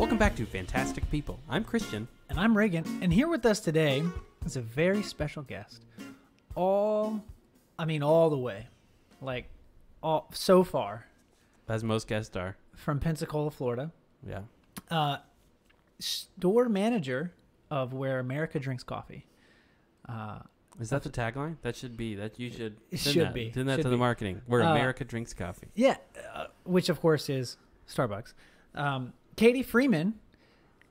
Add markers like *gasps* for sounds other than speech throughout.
Welcome back to Fantastic People. I'm Christian. And I'm Regan. And here with us today is a very special guest. All, I mean, all the way, like, all so far As most guests are. from Pensacola, Florida. Yeah. Uh, store manager of where America drinks coffee. Uh, Is that the tagline? That should be. That you should. It send should that, be. Send that Should to the marketing. Where Uh, America drinks coffee. yeah, uh, which of course is Starbucks. Um, Katie Freeman.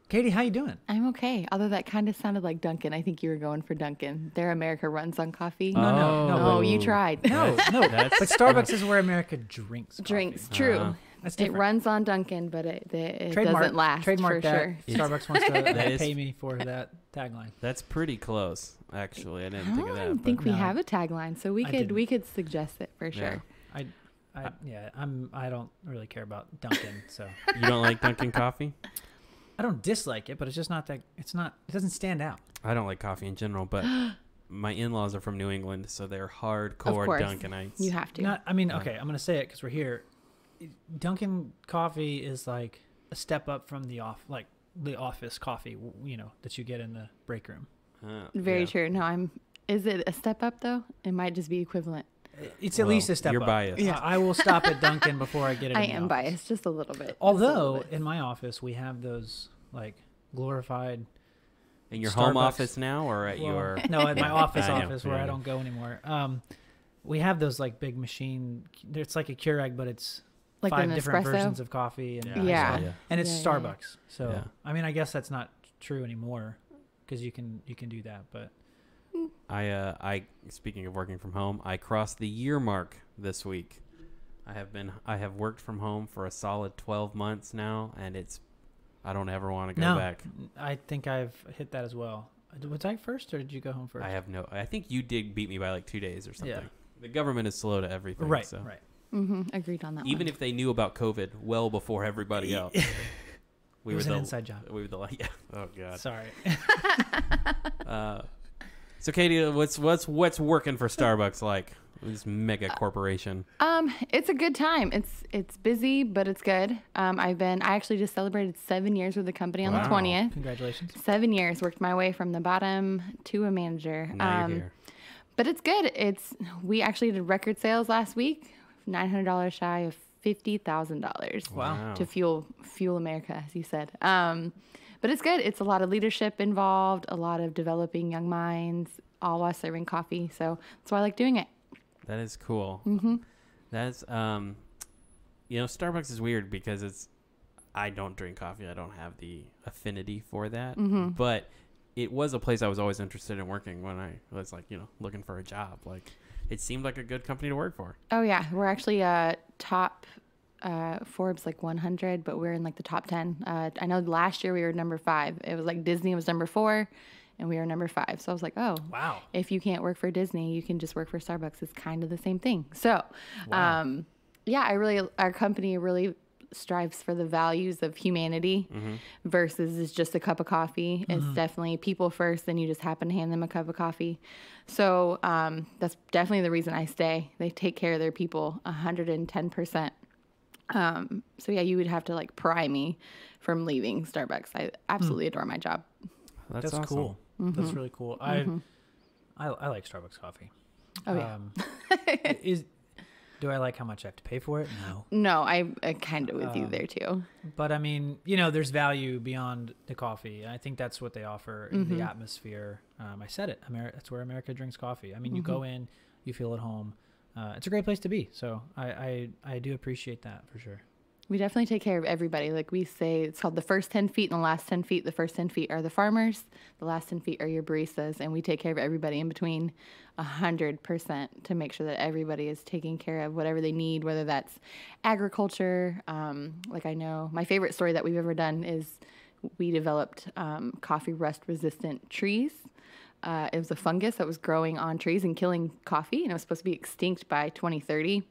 Katie, how you doing? I'm okay. Although that kind of sounded like Dunkin'. I think you were going for Dunkin'. Their America runs on coffee. No, no, no. Oh, you tried. No, no. That's- but Starbucks is where America drinks. Coffee. Drinks. True. Uh-huh. That's it runs on Dunkin', but it, it, it doesn't last trademark for that. sure. Starbucks wants to *laughs* That is- pay me for that tagline. That's pretty close, actually. I didn't I think of that. I don't think we No. have a tagline, so we I could didn't. we could suggest it for Yeah. sure. I, I, yeah, I'm. I don't really care about Dunkin', *laughs* so you don't like Dunkin' coffee? I don't dislike it, but it's just not that. It's not. It doesn't stand out. I don't like coffee in general, but *gasps* my in-laws are from New England, so they're hardcore course. Dunkinites. You have to. Not. I mean, okay, I'm gonna say it because we're here. Dunkin' coffee is like a step up from the off, like the office coffee, you know, that you get in the break room. Uh, Very yeah. true. No, I'm. Is it a step up though? It might just be equivalent. It's at Well, least a step you're up. biased. Yeah, I will stop at Dunkin' before I get *laughs* it. I am office. biased just a little bit. Although little bit. in my office we have those like glorified In your home office now, or at Well, your? no at my *laughs* office I know, office where yeah, I I don't go anymore. Um, we have those like big machine. It's like a Keurig, but it's like five different espresso. versions of coffee and Yeah. iced Yeah. and it's Yeah, yeah, yeah. Starbucks. So Yeah. I mean, I guess that's not true anymore because you can you can do that. But I uh I speaking of working from home, I crossed the year mark this week. I have been I have worked from home for a solid 12 months now and it's I don't ever want to go no, back. I think I've hit that as well. Was I first or did you go home first? I have no I think you did beat me by like 2 days or something. Yeah. The government is slow to everything, right, so right. hmm Agreed on that. even one. if they knew about COVID well before everybody else. *laughs* we it was were an the inside job. we were the *laughs* yeah. Oh god. Sorry. *laughs* Uh so Katie, what's what's what's working for Starbucks like? This mega corporation. Um, it's a good time. It's it's busy, but it's good. Um, I've been I actually just celebrated seven years with the company on Wow. the twentieth. Congratulations. Seven years, worked my way from the bottom to a manager. Now um, you're here. but it's good. It's we actually did record sales last week, nine hundred dollars shy of fifty thousand dollars Wow. to fuel fuel America, as you said. Um, but it's good. It's a lot of leadership involved, a lot of developing young minds, all while serving coffee. So that's why I like doing it. That is cool. hmm That's um, you know, Starbucks is weird because it's. I don't drink coffee. I don't have the affinity for that. Mhm. But it was a place I was always interested in working when I was like, you know, looking for a job. Like, it seemed like a good company to work for. Oh yeah, we're actually uh top uh Forbes like 100, but we're in like the top 10. Uh, I know last year we were number five. It was like Disney was number four, and we were number five. So I was like, oh, Wow. if you can't work for Disney, you can just work for Starbucks. It's kind of the same thing. So, Wow. um, yeah, I really our company really strives for the values of humanity Mm-hmm. versus is just a cup of coffee. It's definitely people first, then you just happen to hand them a cup of coffee. So um, that's definitely the reason I stay. They take care of their people 110%. Um, so yeah, you would have to like pry me from leaving Starbucks. I absolutely adore my job. That's, That's awesome. cool. That's really cool. I, I I like Starbucks coffee. Oh yeah. Um, *laughs* is do I like how much I have to pay for it? No. No, I, I kind of with you Um, there too. But I mean, you know, there's value beyond the coffee. I think that's what they offer in Mm-hmm. the atmosphere. Um, I said it. Ameri- that's where America drinks coffee. I mean, you Mm-hmm. go in, you feel at home. Uh, it's a great place to be. So I, I, I do appreciate that for sure. We definitely take care of everybody. Like we say, it's called the first 10 feet and the last 10 feet. The first 10 feet are the farmers, the last 10 feet are your baristas, and we take care of everybody in between 100% to make sure that everybody is taking care of whatever they need, whether that's agriculture. Um, like I know my favorite story that we've ever done is we developed um, coffee rust resistant trees. Uh, it was a fungus that was growing on trees and killing coffee, and it was supposed to be extinct by 2030.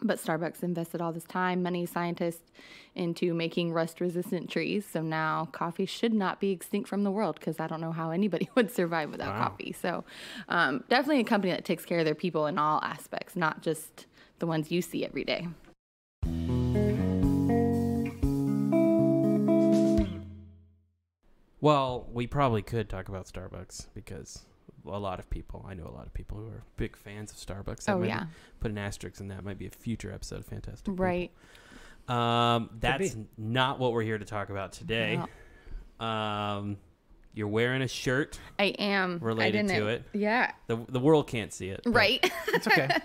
But Starbucks invested all this time, money, scientists into making rust resistant trees. So now coffee should not be extinct from the world because I don't know how anybody *laughs* would survive without Wow. coffee. So um, definitely a company that takes care of their people in all aspects, not just the ones you see every day. Well, we probably could talk about Starbucks because a lot of people, I know a lot of people who are big fans of Starbucks. That Oh yeah, Put an asterisk in that. Might be a future episode of Fantastic. Right. Um, that's not what we're here to talk about today. Um, you're wearing a shirt. I am I Related to it. Yeah, The the world can't see it. right. It's okay. *laughs*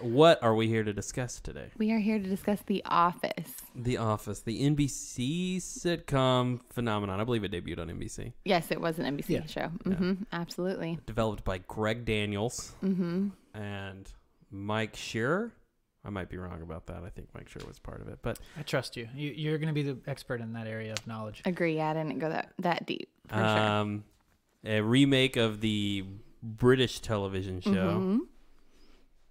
What are we here to discuss today? we are here to discuss The Office. The Office, the NBC sitcom phenomenon. I believe it debuted on NBC. Yes, it was an NBC Yeah. show. hmm Absolutely. Developed by Greg Daniels mm -hmm. and Mike Schur. I might be wrong about that. I think Mike Schur was part of it, but I trust you. you you're going to be the expert in that area of knowledge. Agree. Yeah, I didn't go that that deep. For sure. um, a remake of the British television show. Mhm.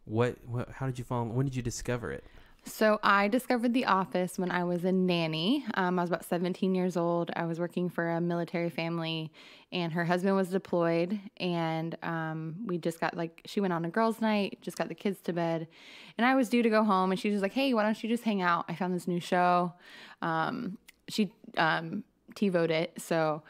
What, what? How did you fall? When did you discover it? So I discovered The Office when I was a nanny. Um, I was about 17 years old. I was working for a military family, and her husband was deployed. And um, we just got like she went on a girls' night, just got the kids to bed, and I was due to go home. And she was like, "Hey, why don't you just hang out? I found this new show." Um, she um, TiVoed it, so.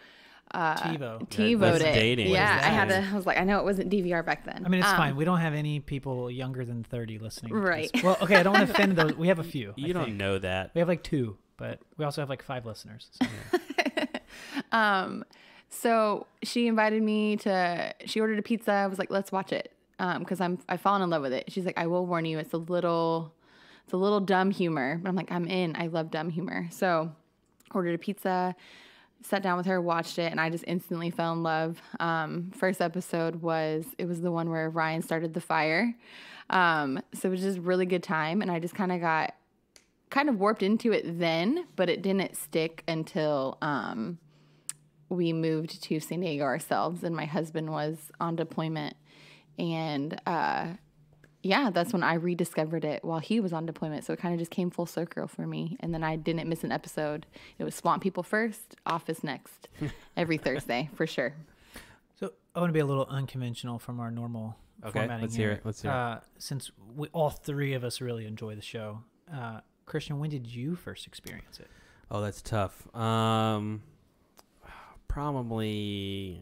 Uh, TiVo. TiVoed That's it. dating. Yeah, I had to. I was like, I know it wasn't DVR back then. I mean, it's Um, fine. We don't have any people younger than 30 listening. Right. this. Well, okay, I don't want to offend those. We have a *laughs* few. I You don't think. know that. We have like two, but we also have like five listeners. so- *laughs* Um, so she invited me to. She ordered a pizza. I was like, let's watch it. Um, because I'm I've fallen in love with it. She's like, I will warn you, it's a little, it's a little dumb humor. But I'm like, I'm in. I love dumb humor. So ordered a pizza. Sat down with her, watched it, and I just instantly fell in love. Um, first episode was it was the one where Ryan started the fire. Um, so it was just really good time, and I just kind of got kind of warped into it then, but it didn't stick until um, we moved to San Diego ourselves, and my husband was on deployment. And uh, yeah, that's when I rediscovered it while he was on deployment. So it kind of just came full circle for me. And then I didn't miss an episode. It was Swamp People first, Office next, *laughs* every Thursday for sure. So I want to be a little unconventional from our normal Okay, formatting let's here. hear it, let's hear it. uh, Since we, all three of us really enjoy the show, uh, Christian, when did you first experience it? Oh, that's tough. Um, probably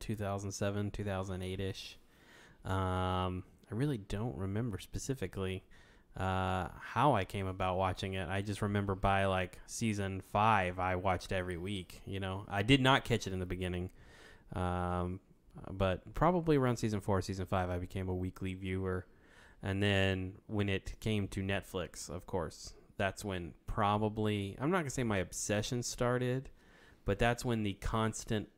2007, 2008 ish. Um, I really don't remember specifically uh, how I came about watching it. I just remember by like season five, I watched every week. You know, I did not catch it in the beginning, um, but probably around season four, season five, I became a weekly viewer. And then when it came to Netflix, of course, that's when probably I'm not gonna say my obsession started, but that's when the constant,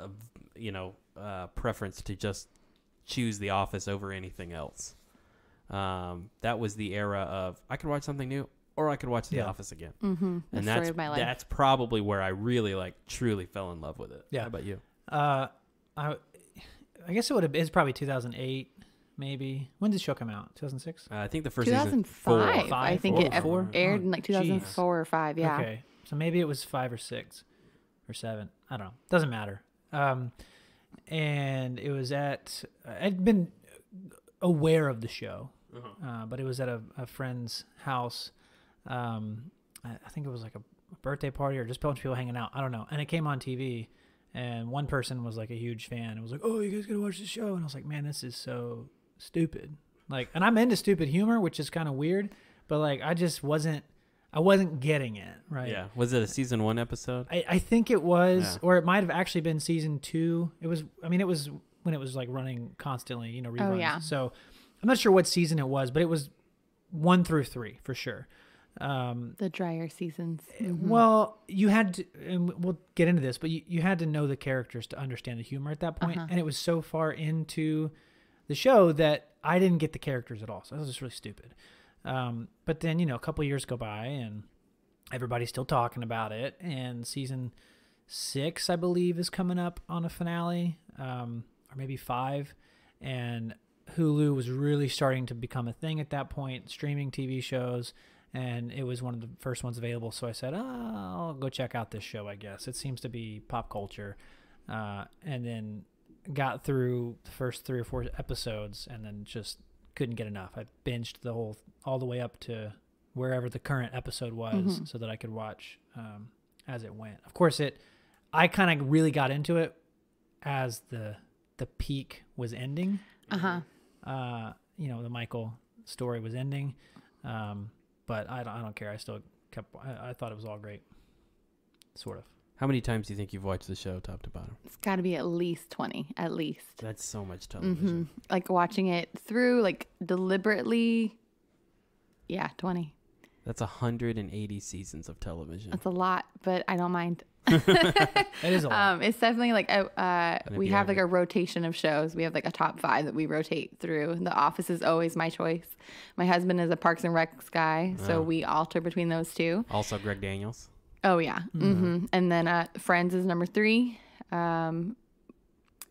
uh, you know, uh, preference to just choose The Office over anything else. Um, that was the era of I could watch something new or I could watch The Yeah. Office again, Mm-hmm. And that's my life. that's probably where I really like truly fell in love with it. Yeah. How about you? Uh, I, I guess it would have. It's probably 2008, maybe. When did the show come out? 2006. Uh, I think the first season 2005. I think four, it four? aired Oh, in like geez. 2004 or 5. Yeah. Okay, so maybe it was five or six, or seven. I don't know. Doesn't matter. Um, and it was at. I'd been aware of the show, uh, but it was at a, a friend's house. Um, I, I think it was like a birthday party or just a bunch of people hanging out. I don't know. And it came on TV, and one person was like a huge fan. It was like, "Oh, you guys gotta watch the show," and I was like, "Man, this is so stupid." Like, and I'm into stupid humor, which is kind of weird, but like, I just wasn't. I wasn't getting it right. Yeah. Was it a season one episode? I, I think it was, Yeah. or it might have actually been season two. It was, I mean, it was when it was like running constantly, you know, reruns. Oh, yeah. So I'm not sure what season it was, but it was one through three for sure. Um, The drier seasons. Mhm. Well, you had to, and we'll get into this, but you, you had to know the characters to understand the humor at that point, Uh-huh. and it was so far into the show that I didn't get the characters at all. So that was just really stupid. Um, but then you know, a couple years go by, and everybody's still talking about it, and season six, I believe, is coming up on a finale, um, or maybe five, and Hulu was really starting to become a thing at that point, streaming TV shows and it was one of the first ones available. So I said, oh, I'll go check out this show. I guess it seems to be pop culture, uh, and then got through the first three or four episodes, and then just couldn't get enough. I binged the whole all the way up to wherever the current episode was, Mhm. so that I could watch um, as it went. Of course, it. I kind of really got into it as the the peak was ending. Uh huh. Uh, you know, the Michael story was ending. Um, but I don't, I don't care. I still kept. I, I thought it was all great. Sort of. How many times do you think you've watched the show top to bottom? It's got to be at least 20, at least. That's so much television. Like watching it through, like deliberately. Yeah, 20. That's 180 seasons of television. That's a lot, but I don't mind. *laughs* It is a lot. *laughs* Um, it's definitely like a, uh, we have like a rotation of shows. We have like a top five that we rotate through. The Office is always my choice. My husband is a Parks and Recs guy, so Oh. we alter between those two. also, Greg Daniels. Oh yeah, hmm and then uh, Friends is number three, um,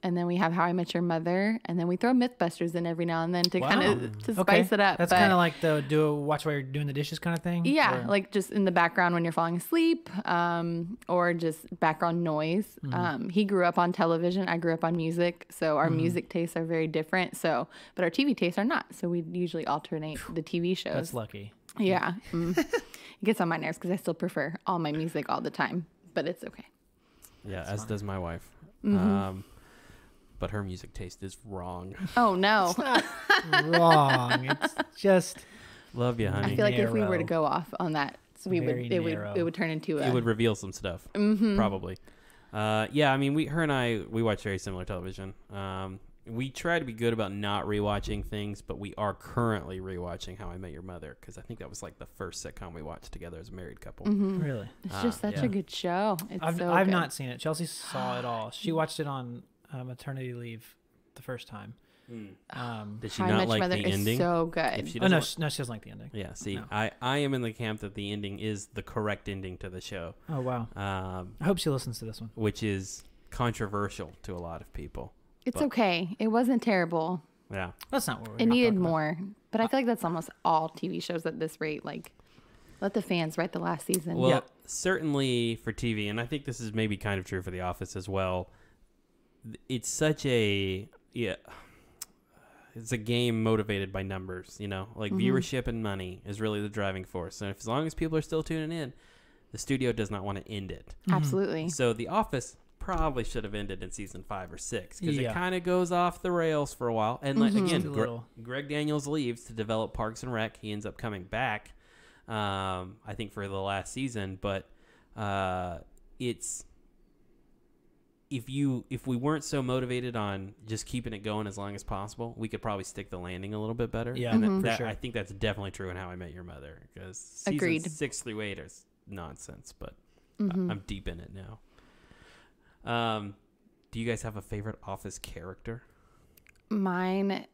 and then we have How I Met Your Mother, and then we throw MythBusters in every now and then to kind of to okay. spice it up. That's kind of like the do watch while you're doing the dishes kind of thing. Yeah, Or- like just in the background when you're falling asleep, um, or just background noise. Mm-hmm. Um, he grew up on television. I grew up on music, so our Mm-hmm. music tastes are very different. So, but our TV tastes are not. So we usually alternate the TV shows. that's lucky. yeah, mm. *laughs* it gets on my nerves because I still prefer all my music all the time, but it's okay. Yeah, as does my wife. Mm-hmm. Um, but her music taste is wrong. Oh no, *laughs* *laughs* Wrong. It's just Love you, honey. I feel like if we were to go off on that, so we Very would it narrow. would it would turn into a it would reveal some stuff, Mm-hmm. probably. Uh, yeah, I mean, we, her and I, we watch very similar television. Um, we try to be good about not rewatching things, but we are currently rewatching How I Met Your Mother because I think that was like the first sitcom we watched together as a married couple. really. It's Ah, just such yeah. a good show. It's I've so I've good. not seen it. Chelsea saw it all. *gasps* She watched it on uh, maternity leave the first time. Um, Did she How not like Mother the ending? so good. If she oh no, she, no, she doesn't like the ending. yeah, see, No. I, I am in the camp that the ending is the correct ending to the show, Oh wow. um, I hope she listens to this one. which is controversial to a lot of people. It's but- okay. It wasn't terrible. Yeah. That's not what we're. It needed talk about. more. But I uh, feel like that's almost all TV shows at this rate. Like, let the fans write the last season. Well, Yeah. certainly for TV, and I think this is maybe kind of true for The Office as well. It's such a yeah, it's a game motivated by numbers. You know, like mm-hmm. viewership and money is really the driving force. And if, as long as people are still tuning in, the studio does not want to end it. Absolutely. So The Office probably should have ended in season five or six because Yeah. it kind of goes off the rails for a while. And like, again, Gre- Greg Daniels leaves to develop Parks and Rec. He ends up coming back, um, I think, for the last season. But uh, it's if you if we weren't so motivated on just keeping it going as long as possible, we could probably stick the landing a little bit better. Yeah, and that- for that- sure. I think that's definitely true in How I Met Your Mother because season Agreed. six through eight is nonsense, but Mhm. I'm deep in it now. Um, do you guys have a favorite Office character? Mine,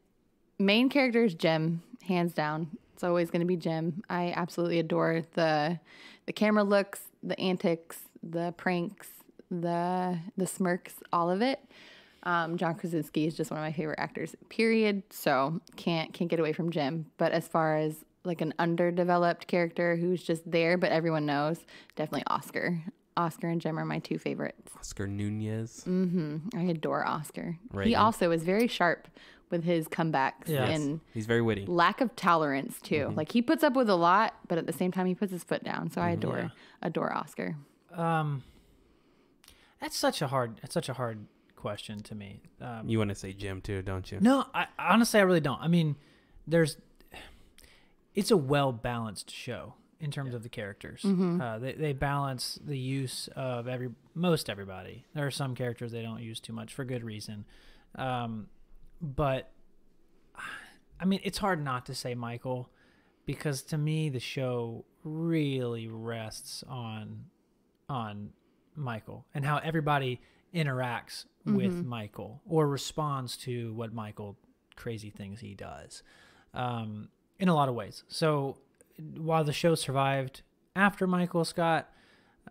main character is Jim, hands down. It's always going to be Jim. I absolutely adore the the camera looks, the antics, the pranks, the the smirks, all of it. Um, John Krasinski is just one of my favorite actors. Period. So can't can't get away from Jim. But as far as like an underdeveloped character who's just there, but everyone knows, definitely Oscar. Oscar and Jim are my two favorites. Oscar Nunez. Mm-hmm. I adore Oscar. He also is very sharp with his comebacks Yes. and He's very witty. lack of tolerance too. Like he puts up with a lot, but at the same time he puts his foot down. So I adore Yeah. adore Oscar. Um, that's such a hard. That's such a hard question to me. Um, You want to say Jim too, don't you? No, I honestly I really don't. I mean, there's it's a well balanced show in terms of the characters. Uh, they they balance the use of every most everybody. There are some characters they don't use too much for good reason, um, but I mean it's hard not to say Michael because to me the show really rests on on Michael and how everybody interacts with Michael or responds to what Michael crazy things he does um, in a lot of ways. So while the show survived after Michael Scott,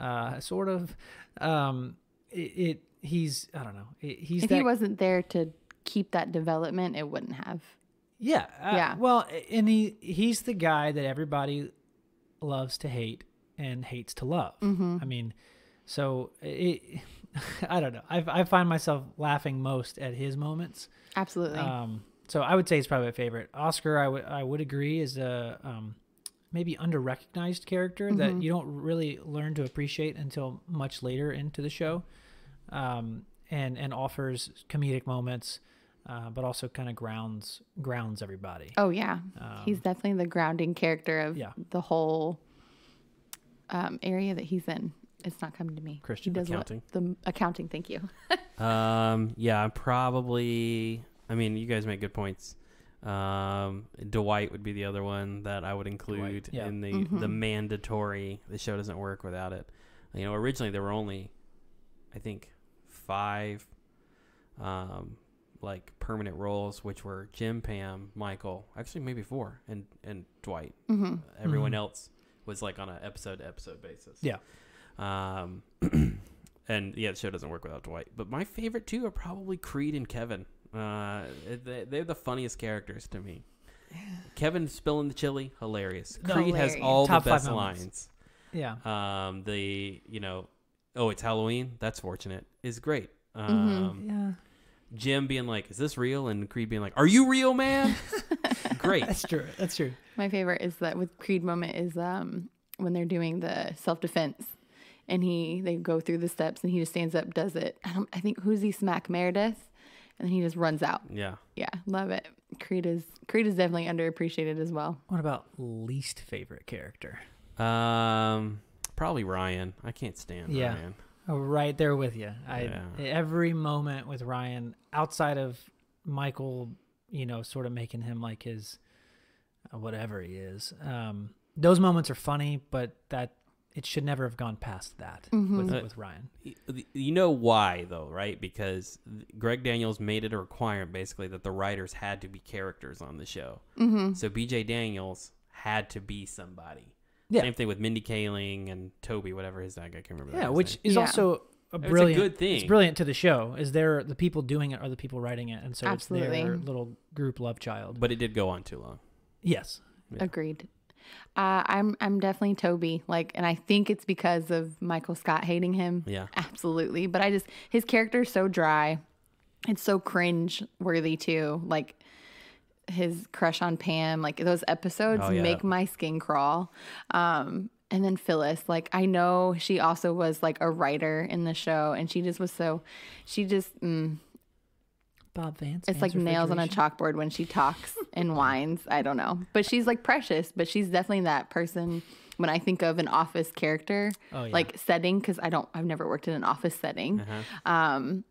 uh, sort of, um, it, it he's I don't know it, he's If that he wasn't there to keep that development, it wouldn't have. yeah uh, Yeah. well and he he's the guy that everybody loves to hate and hates to love. Mm-hmm. I mean, so it. *laughs* I don't know. I, I find myself laughing most at his moments. Absolutely. Um, so I would say he's probably my favorite. Oscar, I would I would agree is a um, maybe under recognized character that you don't really learn to appreciate until much later into the show, um, and and offers comedic moments, uh, but also kind of grounds grounds everybody. Oh yeah, Um, he's definitely the grounding character of Yeah. the whole um, area that he's in. It's not coming to me. Christian does accounting. What, the accounting. Thank you. *laughs* Um, yeah, probably. I mean, you guys make good points. Um, Dwight would be the other one that I would include yeah. in the Mhm. the mandatory. The show doesn't work without it. You know, originally there were only, I think, five, um, like permanent roles, which were Jim, Pam, Michael. Actually, maybe four, and and Dwight. hmm Everyone Mhm. else was like on an episode to episode basis. Yeah. Um, *clears throat* and yeah, the show doesn't work without Dwight. But my favorite two are probably Creed and Kevin. Uh, they- they're the funniest characters to me. *sighs* Kevin spilling the chili, hilarious. No. Creed has all Top the best lines. Yeah, Um, the you know, oh, it's Halloween. That's fortunate. Is great. Mm-hmm. Um, yeah, Jim being like, "Is this real?" and Creed being like, "Are you real, man?" *laughs* great. that's true. That's true. My favorite is that with Creed moment is um, when they're doing the self defense, and he they go through the steps and he just stands up, does it. I, don't, I think who's he smack Meredith, and then he just runs out. Yeah. Yeah, love it. Creed is Creed is definitely underappreciated as well. What about least favorite character? Um, probably Ryan. I can't stand Yeah. Ryan. Oh, right there with you. I Yeah. every moment with Ryan outside of Michael, you know, sort of making him like his uh, whatever he is. Um, those moments are funny, but that it should never have gone past that with, Uh, with Ryan. You know why though, right? Because Greg Daniels made it a requirement basically that the writers had to be characters on the show. Mm-hmm. So BJ Daniels had to be somebody. Yeah. Same thing with Mindy Kaling and Toby, whatever his name. I can't remember. Yeah, which name. is Yeah. also a a brilliant good thing. It's brilliant to the show. Is there the people doing it are the people writing it, and so it's their little group love child. but it did go on too long. yes, Yeah. Agreed. Uh, I'm I'm definitely Toby. Like, and I think it's because of Michael Scott hating him. Yeah. Absolutely. But I just his character is so dry. It's so cringe worthy too. Like his crush on Pam. Like those episodes Oh, yeah. make my skin crawl. Um, and then Phyllis, like I know she also was like a writer in the show, and she just was so, she just, mm, Bob Vance. it's like nails on a chalkboard when she talks and whines. I don't know, but she's like precious. But she's definitely that person when I think of an office character, Oh, yeah. like setting, because I don't, I've never worked in an office setting. Uh-huh. Um,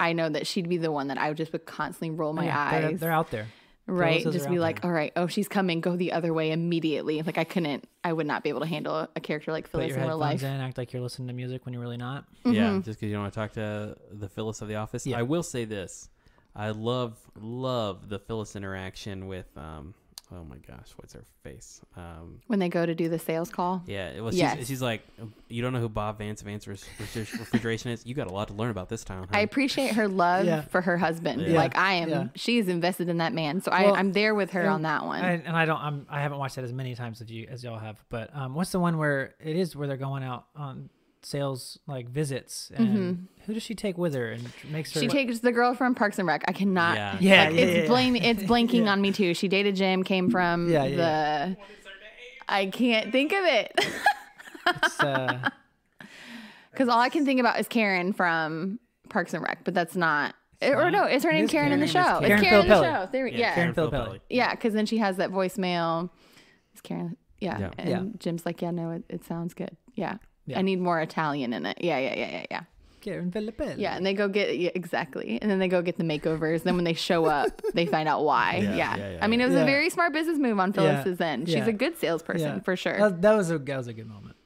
I know that she'd be the one that I would just would constantly roll my Oh, Yeah, eyes. They're, they're out there. right, Phyllis's just are be like, there. all right, oh, she's coming, go the other way immediately. Like I couldn't, I would not be able to handle a, a character like Put Phyllis your in real life. in, act like you're listening to music when you're really not. Yeah, Mm-hmm. just because you don't want to talk to the Phyllis of the office. Yeah. I will say this: I love love the Phyllis interaction with um. Oh my gosh, what's her face? Um, When they go to do the sales call, yeah, it was. Yes. She's, she's like, you don't know who Bob Vance of Vance Refriger- Refrigeration is. You got a lot to learn about this town. I appreciate her love Yeah. for her husband. Yeah. Like I am, Yeah. she's invested in that man. So Well, I, I'm there with her and- on that one. I, and I don't. I'm. I haven't watched that as many times as you as y'all have. But um, what's the one where it is where they're going out on sales like visits and who does she take with her and makes her? Mm-hmm. She takes the girl from Parks and Rec. I cannot. Yeah. Yeah, like, yeah, it's yeah. blame. It's *laughs* blanking Yeah. on me too. She dated Jim. Came from Yeah, the. yeah, I can't think of it it's, uh, *laughs* because all I can think about is Karen from Parks and Rec, but that's not. or no, is her name is Karen in the show? It's It's Karen Karen in the show. There, Yeah, yeah, Karen Phil Filippelli. Pelly. yeah, because then she has that voicemail. It's Karen. Yeah, Yeah. and Yeah. Jim's like, yeah, no, it, it sounds good. Yeah. Yeah. I need more Italian in it. Yeah, yeah, yeah, yeah, yeah. Karen Filippelli. Yeah, and they go get yeah, exactly, and then they go get the makeovers. Then when they show *laughs* up, they find out why. Yeah, Yeah, yeah, yeah, I mean, it was yeah. a very smart business move on Phyllis's end. She's yeah. a good salesperson Yeah. for sure. That, that was a that was a good moment.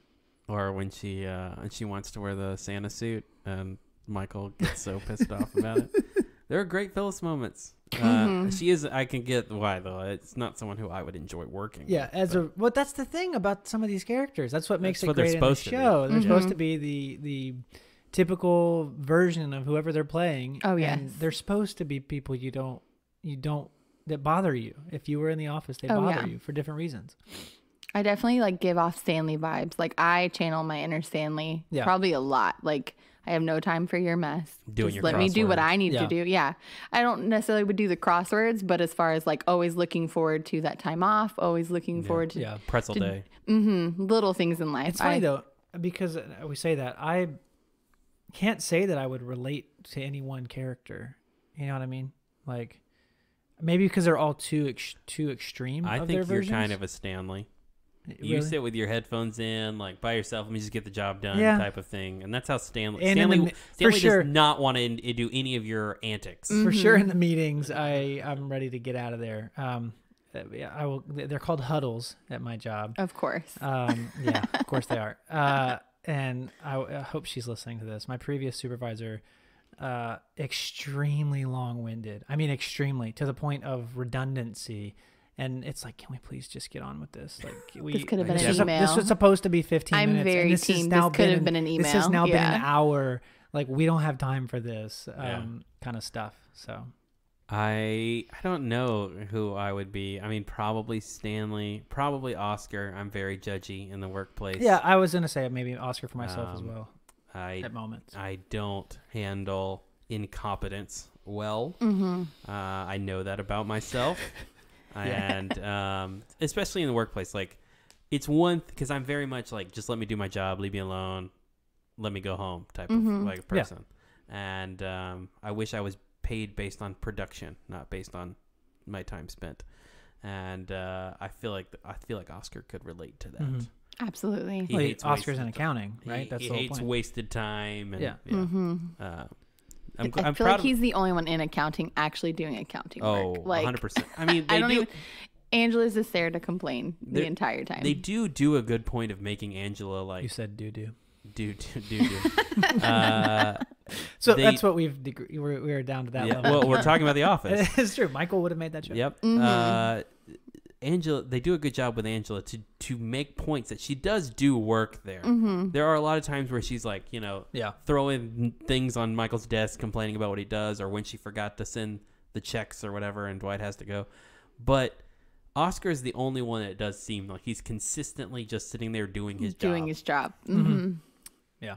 Or when she uh, and she wants to wear the Santa suit, and Michael gets so pissed off about it. *laughs* There are great Phyllis moments. Uh, Mm-hmm. She is. I can get why though. It's not someone who I would enjoy working. Yeah, with, as but- a well, that's the thing about some of these characters. That's what makes That's it what they're great in the supposed to be. show. They're Mhm. supposed to be the the typical version of whoever they're playing. Oh, and yes. they're supposed to be people you don't you don't that bother you. If you were in the office, they Oh, bother yeah. you for different reasons. I definitely like give off Stanley vibes. Like I channel my inner Stanley Yeah. probably a lot. Like I have no time for your mess. Doing Just your let me do what. I need Yeah. to do. Yeah. I don't necessarily would do the crosswords, but as far as like always looking forward to that time off, always looking forward to Yeah. Pretzel to- day. little things in life. It's funny I- though because uh, we say that I can't say that I would relate to any one character. You know what I mean? Like maybe because they're all too ex- too extreme. I of think their you're kind of a Stanley. You Really? sit with your headphones in, like by yourself. Let me just get the job done, Yeah. type of thing. And that's how Stanley. And Stanley, the mi- for Stanley sure. does not want to do any of your antics. for sure Mm-hmm. in the meetings. I I'm ready to get out of there. Um, uh, I will. They're called huddles at my job. Of course. Um, yeah, of course they are. *laughs* Uh, and I, I hope she's listening to this. My previous supervisor, uh, extremely long-winded. I mean, extremely to the point of redundancy. And it's like, can we please just get on with this? Like, *laughs* we This could have been this an was a- this was supposed to be 15 I'm minutes. and very this has team. now This could have an- been an email. This has email. now been an hour. Like, we don't have time for this um, Yeah. kind of stuff. So, I I don't know who I would be. I mean, probably Stanley, probably Oscar. I'm very judgy in the workplace. yeah, I was gonna say maybe Oscar for myself as Um, well I at moments. I don't handle incompetence well. Mm-hmm. Uh, I know that about myself, Yeah. *laughs* *laughs* and um, especially in the workplace, like it's one because I'm very much like just let me do my job, leave me alone, let me go home type of Mhm. like Yeah. person. And um, I wish I was paid based on production, not based on my time spent. And uh, I feel like I feel like Oscar could relate to that. Mhm. Absolutely. He Well, hates Oscar's in wasted- accounting, He- right? That's he the whole hates point. wasted time. And, Yeah. yeah. Mm-hmm. Uh, I'm, I I'm feel proud like of he's the only one in accounting actually doing accounting Oh, work. Like 100%. I *laughs* mean, they I don't do even. Angela's just there to complain the They're- entire time. they do do a good point of making Angela like You said doo doo. do do do do. *laughs* uh, So They- that's what we've degre- we're, we're down to that yeah, level. well, we're talking about The *laughs* Office. it's true. Michael would have made that joke. yep. Mhm. Uh, Angela, they do a good job with Angela to to make points that she does do work there. mm-hmm. There are a lot of times where she's like, you know, Yeah. throwing things on Michael's desk, complaining about what he does, or when she forgot to send the checks or whatever, and Dwight has to go. But Oscar is the only one that does seem like he's consistently just sitting there doing his doing job. his job. Mhm. Mm-hmm. Yeah.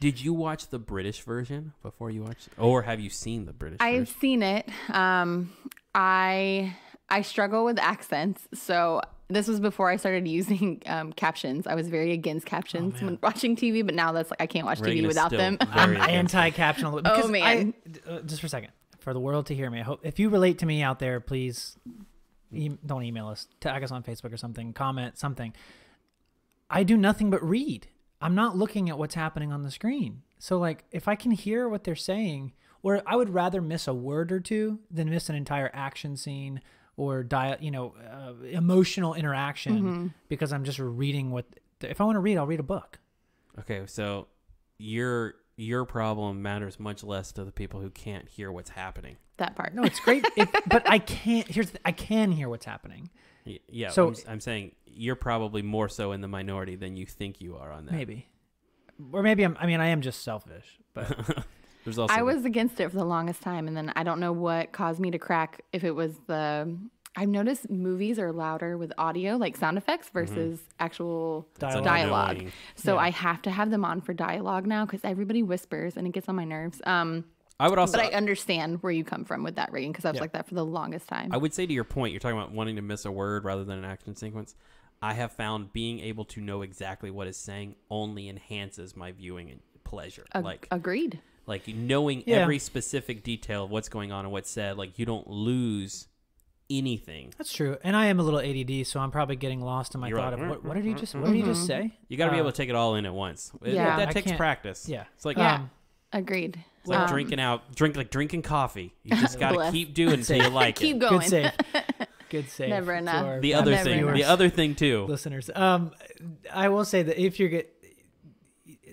Did you watch the British version before you watched, or have you seen the British I've version? seen it. Um, I I struggle with accents, so this was before I started using um, captions. I was very against captions man. when watching TV, but now that's like I can't watch Regan TV without still them. I'm very against- anti-caption. Oh, because man. I- uh, just for a second, for the world to hear me. I hope if you relate to me out there, please e- don't email us. Tag us on Facebook or something. Comment something. I do nothing but read. I'm not looking at what's happening on the screen. So like, if I can hear what they're saying, or I would rather miss a word or two than miss an entire action scene or dia- you know, uh, emotional interaction Mm-hmm. because I'm just reading what. If I want to read, I'll read a book. Okay, so your your problem matters much less to the people who can't hear what's happening. that part. No, it's great, if, *laughs* but I can't. Here's the, I can hear what's happening. Y- Yeah, So- I'm, s- I'm saying you're probably more so in the minority than you think you are on that. Maybe, or maybe I'm. I mean, I am just selfish. But *laughs* There's also I the- was against it for the longest time, and then I don't know what caused me to crack. If it was the, I've noticed movies are louder with audio, like sound effects, versus actual Dialogue. dialogue. So Yeah. I have to have them on for dialogue now because everybody whispers and it gets on my nerves. Um, I would also but I understand where you come from with that rating because I was Yeah. like that for the longest time. I would say to your point, you're talking about wanting to miss a word rather than an action sequence. I have found being able to know exactly what is saying only enhances my viewing and pleasure. Ag- like agreed. Like knowing Yeah. every specific detail of what's going on and what's said, like you don't lose anything. that's true. And I am a little ADD, so I'm probably getting lost in my You're thought like, of what, what did he just What did he just say? You got to be Uh, able to take it all in at once. Yeah. that I takes practice. Yeah. It's like Yeah. Um, Agreed. it's like Um, drinking out, drink like drinking coffee. You *laughs* just got to keep doing it until you *laughs* like Keep it. going. Good save. *laughs* Good save. Never enough. The other never thing, enough. the other thing too. listeners. Um, I will say that if you're get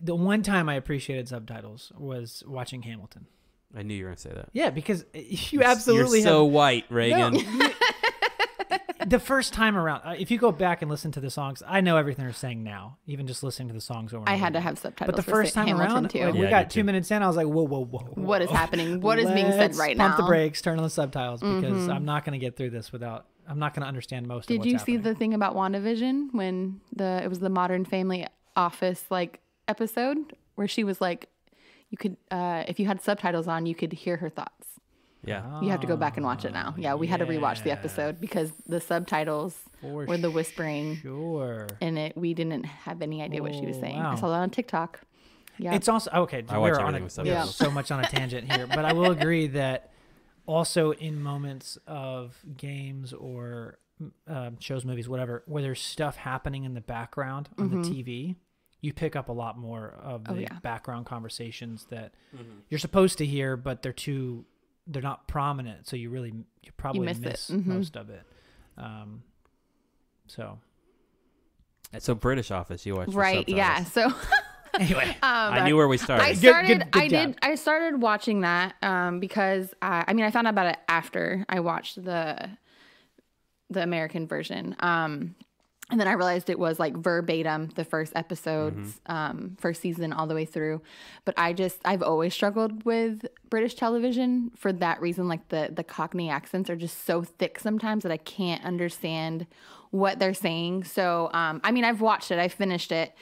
the one time I appreciated subtitles was watching Hamilton. I knew you were gonna say that. Yeah, because *laughs* you absolutely You're so have white, Regan. *laughs* the first time around. Uh, if you go back and listen to the songs, I know everything they're saying now. Even just listening to the songs over. I over had to have subtitles. But the first time Hamilton around, too. like, we Yeah, I got two too. minutes in. I was like, whoa, whoa, whoa. *laughs* What is happening? What is being said Let's right pump now? the brakes, turn on the subtitles because Mhm. I'm not going to get through this without. I'm not going to understand most. of Did you see happening. the thing about WandaVision when the it was the Modern Family Office like episode where she was like, You could, uh, if you had subtitles on, you could hear her thoughts. Yeah. You have to go back and watch it now. Yeah, we had to rewatch the episode because the subtitles For were the whispering Sure. in it. We didn't have any idea what she was Oh, saying. wow. I saw that on TikTok. Yeah. It's also okay. I we're on everything a, with we're subtitles. so much on a tangent here, but I will *laughs* agree that also in moments of games or um, shows, movies, whatever, where there's stuff happening in the background on the TV, you pick up a lot more of the Mm-hmm. Oh, yeah. background conversations that you're supposed to hear, but they're too they're not prominent, so you really you probably miss miss, it. Mhm. most of it. Um, so So British Office, you watch the right. Yeah. So. *laughs* anyway, *laughs* Um, I knew where we started. I Good- started. good- good I job. did. I started watching that um, because I, I mean I found out about it after I watched the the American version. Um, and then I realized it was like verbatim the first episodes, um, first season all the way through. But I just I've always struggled with British television for that reason. Like the the Cockney accents are just so thick sometimes that I can't understand what they're saying. So um, I mean I've watched it. I finished it.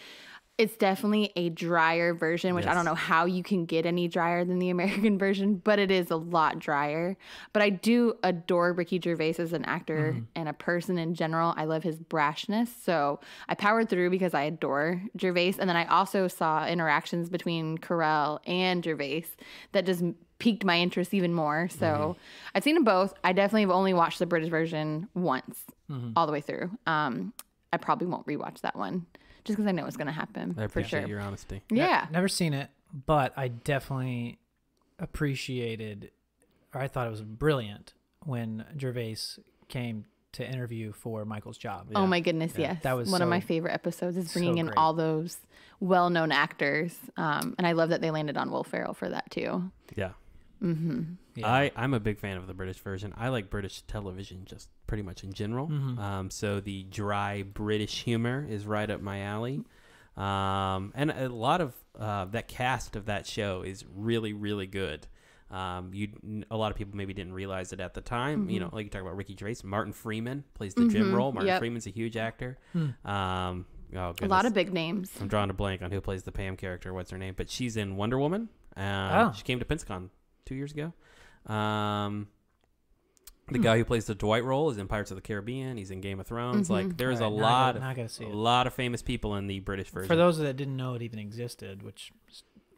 It's definitely a drier version, which I don't know how you can get any drier than the *laughs* American version, but it is a lot drier. But I do adore Ricky Gervais as an actor mm-hmm. and a person in general. I love his brashness. So I powered through because I adore Gervais. And then I also saw interactions between Carell and Gervais that just piqued my interest even more. So mm-hmm. I've seen them both. I definitely have only watched the British version once mm-hmm. all the way through. Um, I probably won't rewatch that one just because I know what's going to happen I for appreciate sure. your honesty. Ne- Yeah. never seen it, but I definitely appreciated, or I thought it was brilliant when Gervais came to interview for Michael's job. Oh my goodness, Yeah, yes. that was one of my favorite episodes is so bringing in all those well-known actors. Um, and I love that they landed on Will Ferrell for that too. Yeah. Mm-hmm. Yeah. I, I'm a big fan of the British version. I like British television just pretty much in general. Mhm. Um, so the dry British humor is right up my alley. Um, and a lot of uh, that cast of that show is really, really good. Um, you, a lot of people maybe didn't realize it at the time. You know, like you talk about Ricky Gervais, Martin Freeman plays the Jim Mhm, role. Martin yep. Freeman's a huge actor. Hmm. Um, oh, A lot of big names. I'm drawing a blank on who plays the Pam character. What's her name? But she's in Wonder Woman. Uh, Oh. She came to Pensacon two years ago. Um, the Hmm. guy who plays the Dwight role is in Pirates of the Caribbean. He's in Game of Thrones. Like, there's Alright, a I lot gotta- of now I gotta see a it. lot of famous people in the British version. For those that didn't know it even existed, which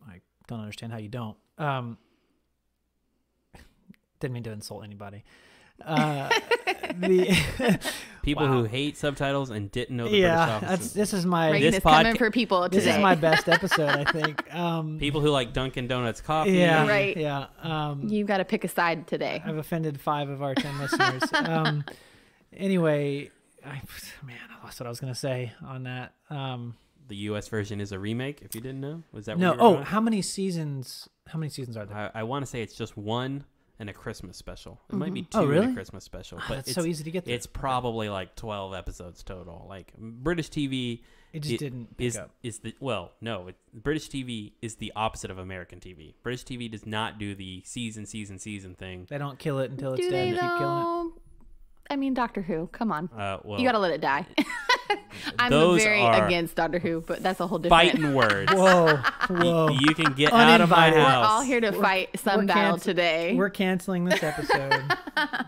I don't understand how you don't. Um, *laughs* didn't mean to insult anybody. Uh, the *laughs* people Wow. who hate subtitles and didn't know the yeah, British that's office. this is my Regan This is coming for people this is my *laughs* best episode, I think. Um, People who like Dunkin' Donuts coffee. yeah, Right. Yeah. Um, You've got to pick a side today. I've offended five of our ten listeners. *laughs* Um, anyway, I, man, I lost what I was gonna say on that. Um, The U.S. version is a remake. If you didn't know, was that? no. What you were Oh, going? how many seasons? How many seasons are there? I, I want to say it's just one and a Christmas special. It might be two Oh, and really? a Christmas special, Ah, but that's it's, so easy to get. There. it's probably like 12 episodes total. Like British TV it just it didn't pick is up. is the well, no, it, British TV is the opposite of American TV. British TV does not do the season season season thing. They don't kill it until it's Do dead they and keep killing it. though? I mean, Doctor Who. Come on. Uh, well, you got to let it die. *laughs* I'm very against Doctor Who, but that's a whole different. fighting words. *laughs* Whoa, whoa. You can get out of my house. We're all here to fight some battle canc- today. We're canceling this episode.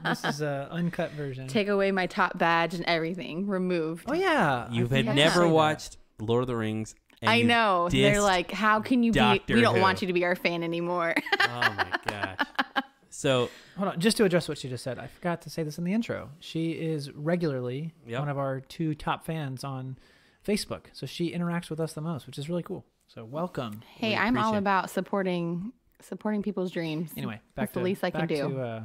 this is a *laughs* uncut version. Take away my top badge and everything. Removed. oh yeah, You I had think never saw that. watched Lord of the Rings. And I know. They're like, how can you be? We don't Who. want you to be our fan anymore. oh my gosh. So Hold on, just to address what she just said, I forgot to say this in the intro. She is regularly Yep. one of our two top fans on Facebook, so she interacts with us the most, which is really cool. So welcome. hey, We I'm all about supporting supporting people's dreams. Anyway, back That's to the least I can do. To, uh,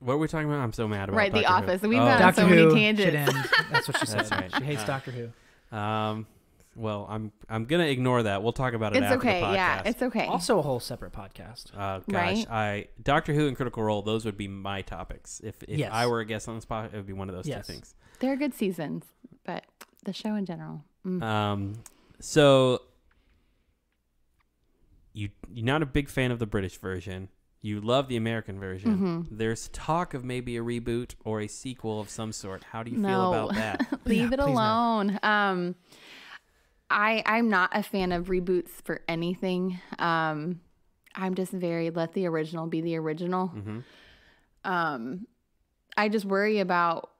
what are we talking about? I'm so mad about Right, The Doctor Who. Office. We've Oh. been on Doctor so many tangents. That's what she *laughs* said. That's right. She hates Uh, Doctor Who. Um, well, I'm I'm gonna ignore that. We'll talk about it It's after okay. the podcast. Yeah, it's okay. Also, a whole separate podcast. Uh, gosh, Right? I Doctor Who and Critical Role. Those would be my topics. If if Yes. I were a guest on the spot, it would be one of those Yes. two things. They're good seasons, but the show in general. mm. Um, so you you're not a big fan of the British version. You love the American version. Mm-hmm. There's talk of maybe a reboot or a sequel of some sort. How do you feel about that? *laughs* Leave Yeah, it please no. alone. Um, I I'm not a fan of reboots for anything. Um, I'm just very let the original be the original. hmm Um, I just worry about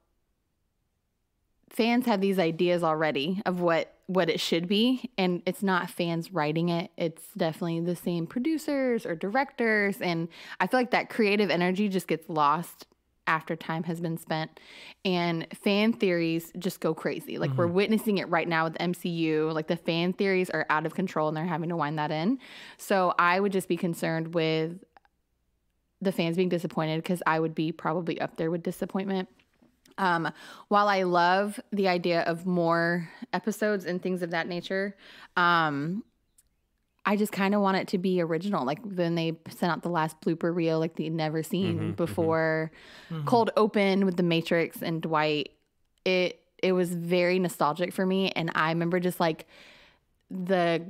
fans have these ideas already of what what it should be and it's not fans writing it it's definitely the same producers or directors and i feel like that creative energy just gets lost after time has been spent and fan theories just go crazy. Like we're witnessing it right now with the mcu like the fan theories are out of control and they're having to wind that in. So i would just be concerned with the fans being disappointed because I would be probably up there with disappointment. Um, while I love the idea of more episodes and things of that nature, um, I just kind of want it to be original. Like when they sent out the last blooper reel, like they'd never seen Mhm, mhm. before, cold open with the Matrix and Dwight. It it was very nostalgic for me, and I remember just like the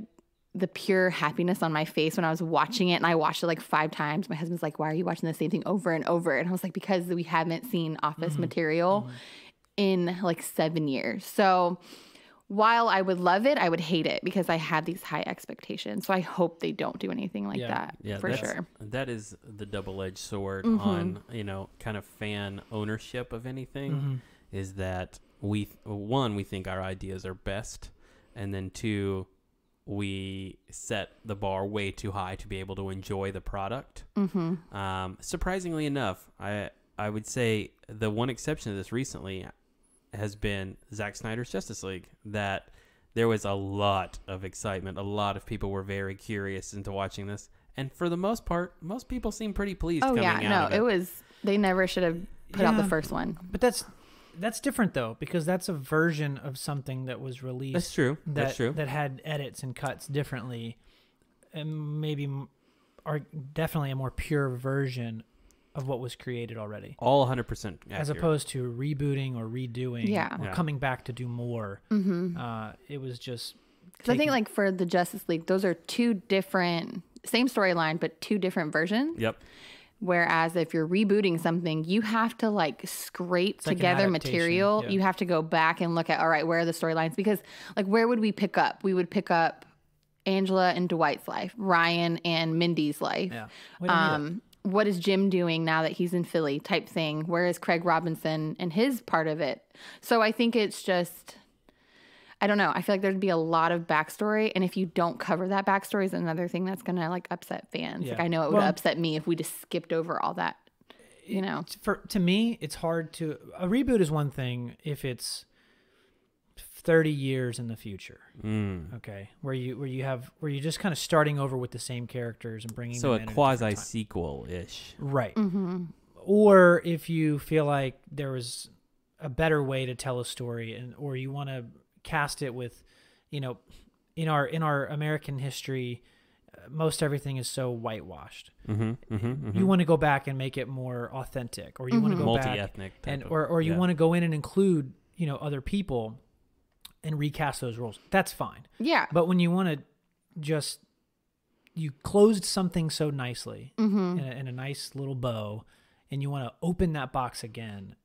the pure happiness on my face when I was watching it and I watched it like five times. My husband's like, Why are you watching the same thing over and over? And I was like, Because we haven't seen office material in like seven years. So while I would love it, I would hate it because I had these high expectations. So I hope they don't do anything like Yeah. that Yeah, for that's- sure. That is the double-edged sword Mhm. on you know kind of fan ownership of anything. Mm-hmm. Is that we one we think our ideas are best, and then two we set the bar way too high to be able to enjoy the product. Mm-hmm. Um, surprisingly enough, I I would say the one exception to this recently has been Zack Snyder's Justice League. That there was a lot of excitement. A lot of people were very curious into watching this, and for the most part, most people seem pretty pleased. Oh coming yeah, out no, of it. was they never should have put out the first one. But that's that's different though because that's a version of something that was released That's true. that That's true. that had edits and cuts differently, and maybe m- are definitely a more pure version of what was created already, All 100 percent as opposed to rebooting or redoing, Yeah. or Yeah. coming back to do more. Mm-hmm. Uh, it was just. Because I think like for the Justice League, those are two different, same storyline, but two different versions. Yep. Whereas if you're rebooting something, you have to like scrape like an together adaptation, material. yeah. You have to go back and look at, all right, where are the storylines? Because like, where would we pick up? We would pick up Angela and Dwight's life, Ryan and Mindy's life. yeah. We don't need it. Um, what is Jim doing now that he's in Philly type thing? Where is Craig Robinson and his part of it? So I think it's just, I don't know. I feel like there'd be a lot of backstory. And if you don't cover that backstory, is another thing that's going to like upset fans. Like I know it would Well- upset me if we just skipped over all that, you know? for to me it's hard to a reboot is one thing if it's 30 years in the future Mm. okay where you where you have where you're just kind of starting over with the same characters and bringing So them a in at different quasi sequel ish. right Mm-hmm. or if you feel like there was a better way to tell a story and or you want to cast it with you know in our in our american history uh, most everything is so whitewashed Mm-hmm. Mm-hmm. you want to go back and make it more authentic or you want to go back multi-ethnic type and or, or you yeah. want to go in and include you know other people and recast those roles that's fine Yeah. but when you want to just you closed something so nicely Mm-hmm. in, a, in a nice little bow and you want to open that box again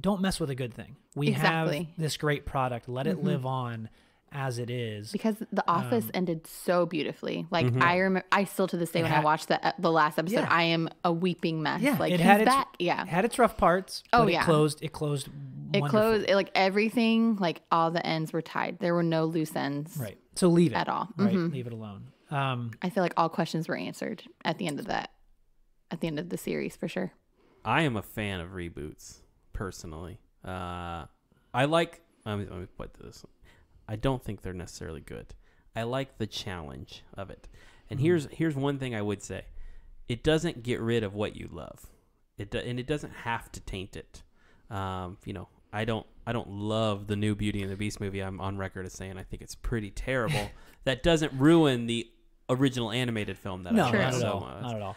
don't mess with a good thing we Exactly. have this great product let it Mhm. live on as it is Because The Office Um, ended so beautifully. Like Mhm. I remember, I still to this day It when I had- watched the the last episode, Yeah. I am a weeping mess. Yeah, like it he's had its- back. Yeah. it had its rough parts Oh, but it yeah. closed it closed It wonderfully. closed it, like everything, like all the ends were tied. There were no loose ends right so leave it at all. right Mhm. leave it alone um I feel like all questions were answered at the end of that, at the end of the series for sure. I am a fan of reboots personally. Uh, I like. Let me, let me put this. I don't think they're necessarily good. I like the challenge of it. And Mhm. here's here's one thing I would say: it doesn't get rid of what you love. It do, and it doesn't have to taint it. Um, you know, I don't I don't love the new Beauty and the Beast movie. I'm on record as saying I think it's pretty terrible. *laughs* that doesn't ruin the original animated film that no I True. love not at so all much. not at all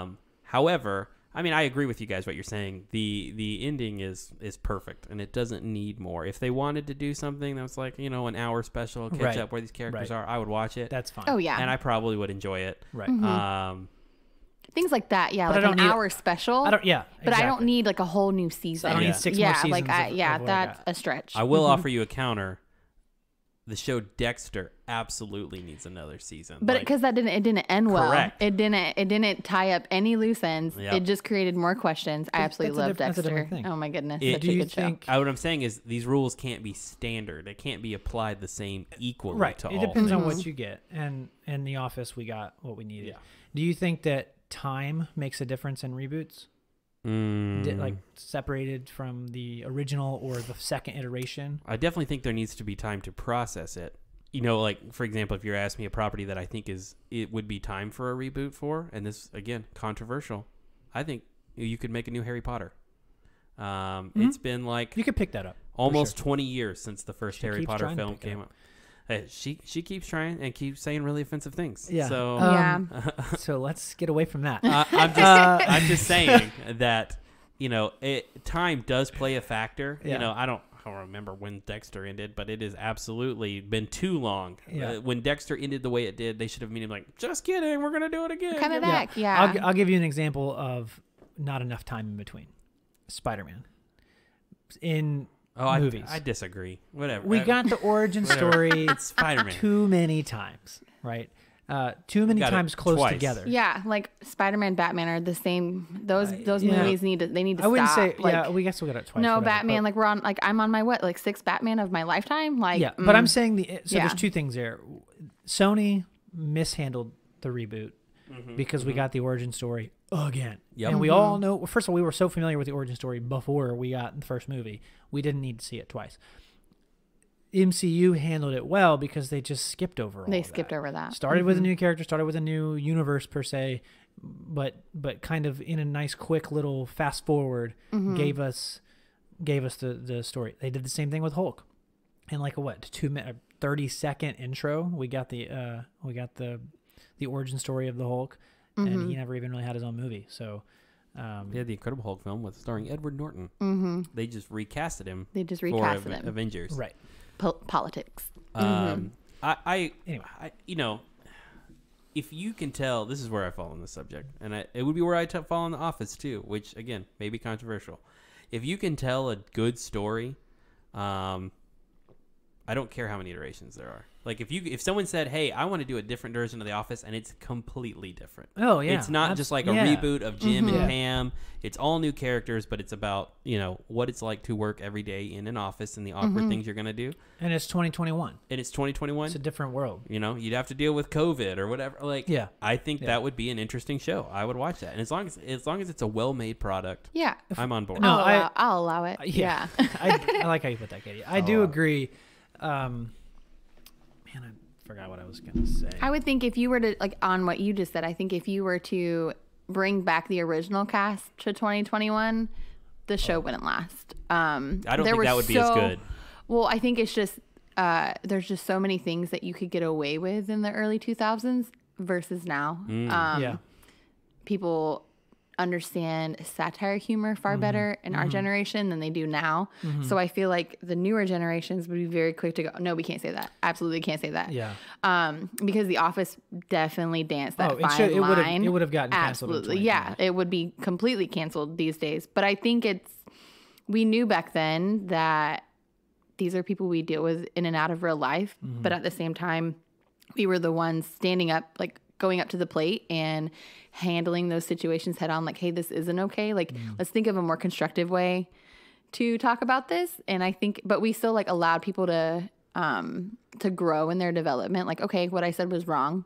Um, however, I mean, I agree with you guys what you're saying. the The ending is is perfect, and it doesn't need more. If they wanted to do something that was like you know an hour special, catch Right. up where these characters Right. are, I would watch it, that's fine Oh yeah, and I probably would enjoy it. right Mhm. Um, things like that. Yeah, But like an don't need- hour special. I don't. Yeah, but I don't need like a whole new season. I don't Yeah. need six yeah, more seasons. like I, of- yeah, of what I a stretch. I will Mhm. offer you a counter. the show Dexter absolutely needs another season. But Like, because that didn't, it didn't end well. Correct. It didn't, it didn't tie up any loose ends. Yep. It just created more questions. I absolutely that's love diff- Dexter. Oh my goodness, It- such Do a you good show. I, what I'm saying is these rules can't be standard. They can't be applied the same equally Right. to It all. depends on Mhm. what you get. And in the office, we got what we needed. Yeah. Do you think that time makes a difference in reboots? Mm, like separated from the original or the second iteration? I definitely think there needs to be time to process it. You know, like for example, if you're asking me a property that I think is it would be time for a reboot for, and this again controversial, I think you could make a new Harry Potter. Um, Mhm. It's been like You could pick that up. almost sure. 20 years since the first She Harry Potter film came up. Up. Hey, she she keeps trying and keeps saying really offensive things. Yeah. So Um, Yeah. *laughs* so let's get away from that. I, I'm *laughs* just Uh, I'm just saying that you know it time does play a factor. Yeah. You know I don't I don't remember when Dexter ended, but it has absolutely been too long. Yeah. Uh, when Dexter ended the way it did, they should have made him like, just kidding, we're gonna do it again. Coming You know? back, yeah. I'll, I'll give you an example of not enough time in between. Spider-Man. In Oh, I, Movies. I disagree. Whatever. we I- got the origin Whatever. story *laughs* Spider-Man. too many times, right? Uh, too many times close twice. together. yeah, like Spider-Man, Batman are the same. Those Uh, those yeah. movies need to they need to I wouldn't stop. say like, yeah. We guess we got it twice. no, whatever, Batman. but- Like we're on like I'm on my what like sixth Batman of my lifetime. Like yeah, but I'm mm, saying the so Yeah. there's two things there. Sony mishandled the reboot because we got the origin story again, Yep. and we all know. First of all, we were so familiar with the origin story before we got the first movie, we didn't need to see it twice. MCU handled it well because they just skipped over. All they of skipped that. over that. Started with a Mhm. new character, started with a new universe per se, but but kind of in a nice quick little fast forward Mhm. gave us gave us the the story. They did the same thing with Hulk. In like a what two minute thirty second intro, we got the uh we got the the origin story of the Hulk, and Mhm. he never even really had his own movie. So, um, They had the Incredible Hulk film with starring Edward Norton. Mhm. They just recasted him They just for recasted Ave- him. Avengers. right. Po- politics. Um, I, I, Anyway. I, you know, if you can tell, this is where I fall on the subject, and I, it would be where I t- fall in the office too, which again may be controversial. If you can tell a good story, um, I don't care how many iterations there are. Like if you, if someone said, "Hey, I want to do a different version of The Office," and it's completely different. Oh yeah, It's not abs- just like a yeah. reboot of Jim Mhm. and Yeah. Pam. It's all new characters, but it's about you know what it's like to work every day in an office and the awkward Mhm. things you're gonna do. and it's 2021. And it's 2021. It's a different world. You know, you'd have to deal with COVID or whatever. Like, Yeah. I think Yeah. that would be an interesting show. I would watch that, and as long as as long as it's a well-made product, Yeah. I'm on board. No, I'll, I- allow, I'll allow it. *laughs* Uh, Yeah. I, I like how you put that, Katie. I do agree. Um, man, I forgot what I was gonna say. I would think if you were to like on what you just said, I think if you were to bring back the original cast to 2021, the show wouldn't last. Um, I don't there think that would be as good. Well, I think it's just uh, there's just so many things that you could get away with in the early 2000s versus now. Mm. Um, yeah, people understand satire humor far Mm-hmm. better in our generation than they do now. So I feel like the newer generations would be very quick to go, no, we can't say that. Absolutely can't say that. yeah. Um, because The Office definitely danced that Oh, it fine should- it line. it would've gotten canceled Absolutely, yeah, it would be completely canceled these days. But I think it's we knew back then that these are people we deal with in and out of real life, Mm-hmm. but at the same time, we were the ones standing up, like going up to the plate and handling those situations head on. Like, hey, this isn't okay. Like, Mm. let's think of a more constructive way to talk about this. And I think, but we still like allowed people to um to grow in their development. Like, okay, what I said was wrong,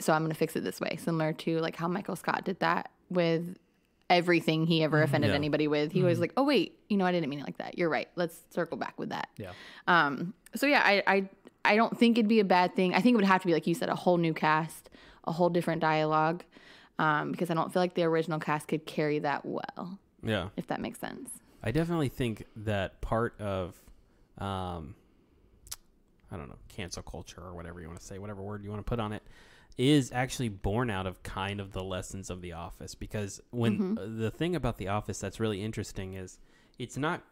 so I'm gonna fix it this way. Similar to like how Michael Scott did that with everything he ever offended Yeah. anybody with. He was like, oh wait, you know, I didn't mean it like that. You're right. Let's circle back with that. Yeah. Um, so yeah, I, I I don't think it'd be a bad thing. I think it would have to be like you said, a whole new cast, a whole different dialogue, um, because I don't feel like the original cast could carry that well, Yeah, if that makes sense. I definitely think that part of, um, I don't know, cancel culture or whatever you want to say, whatever word you want to put on it, is actually born out of kind of the lessons of The Office. Because when uh, the thing about The Office that's really interesting is it's not.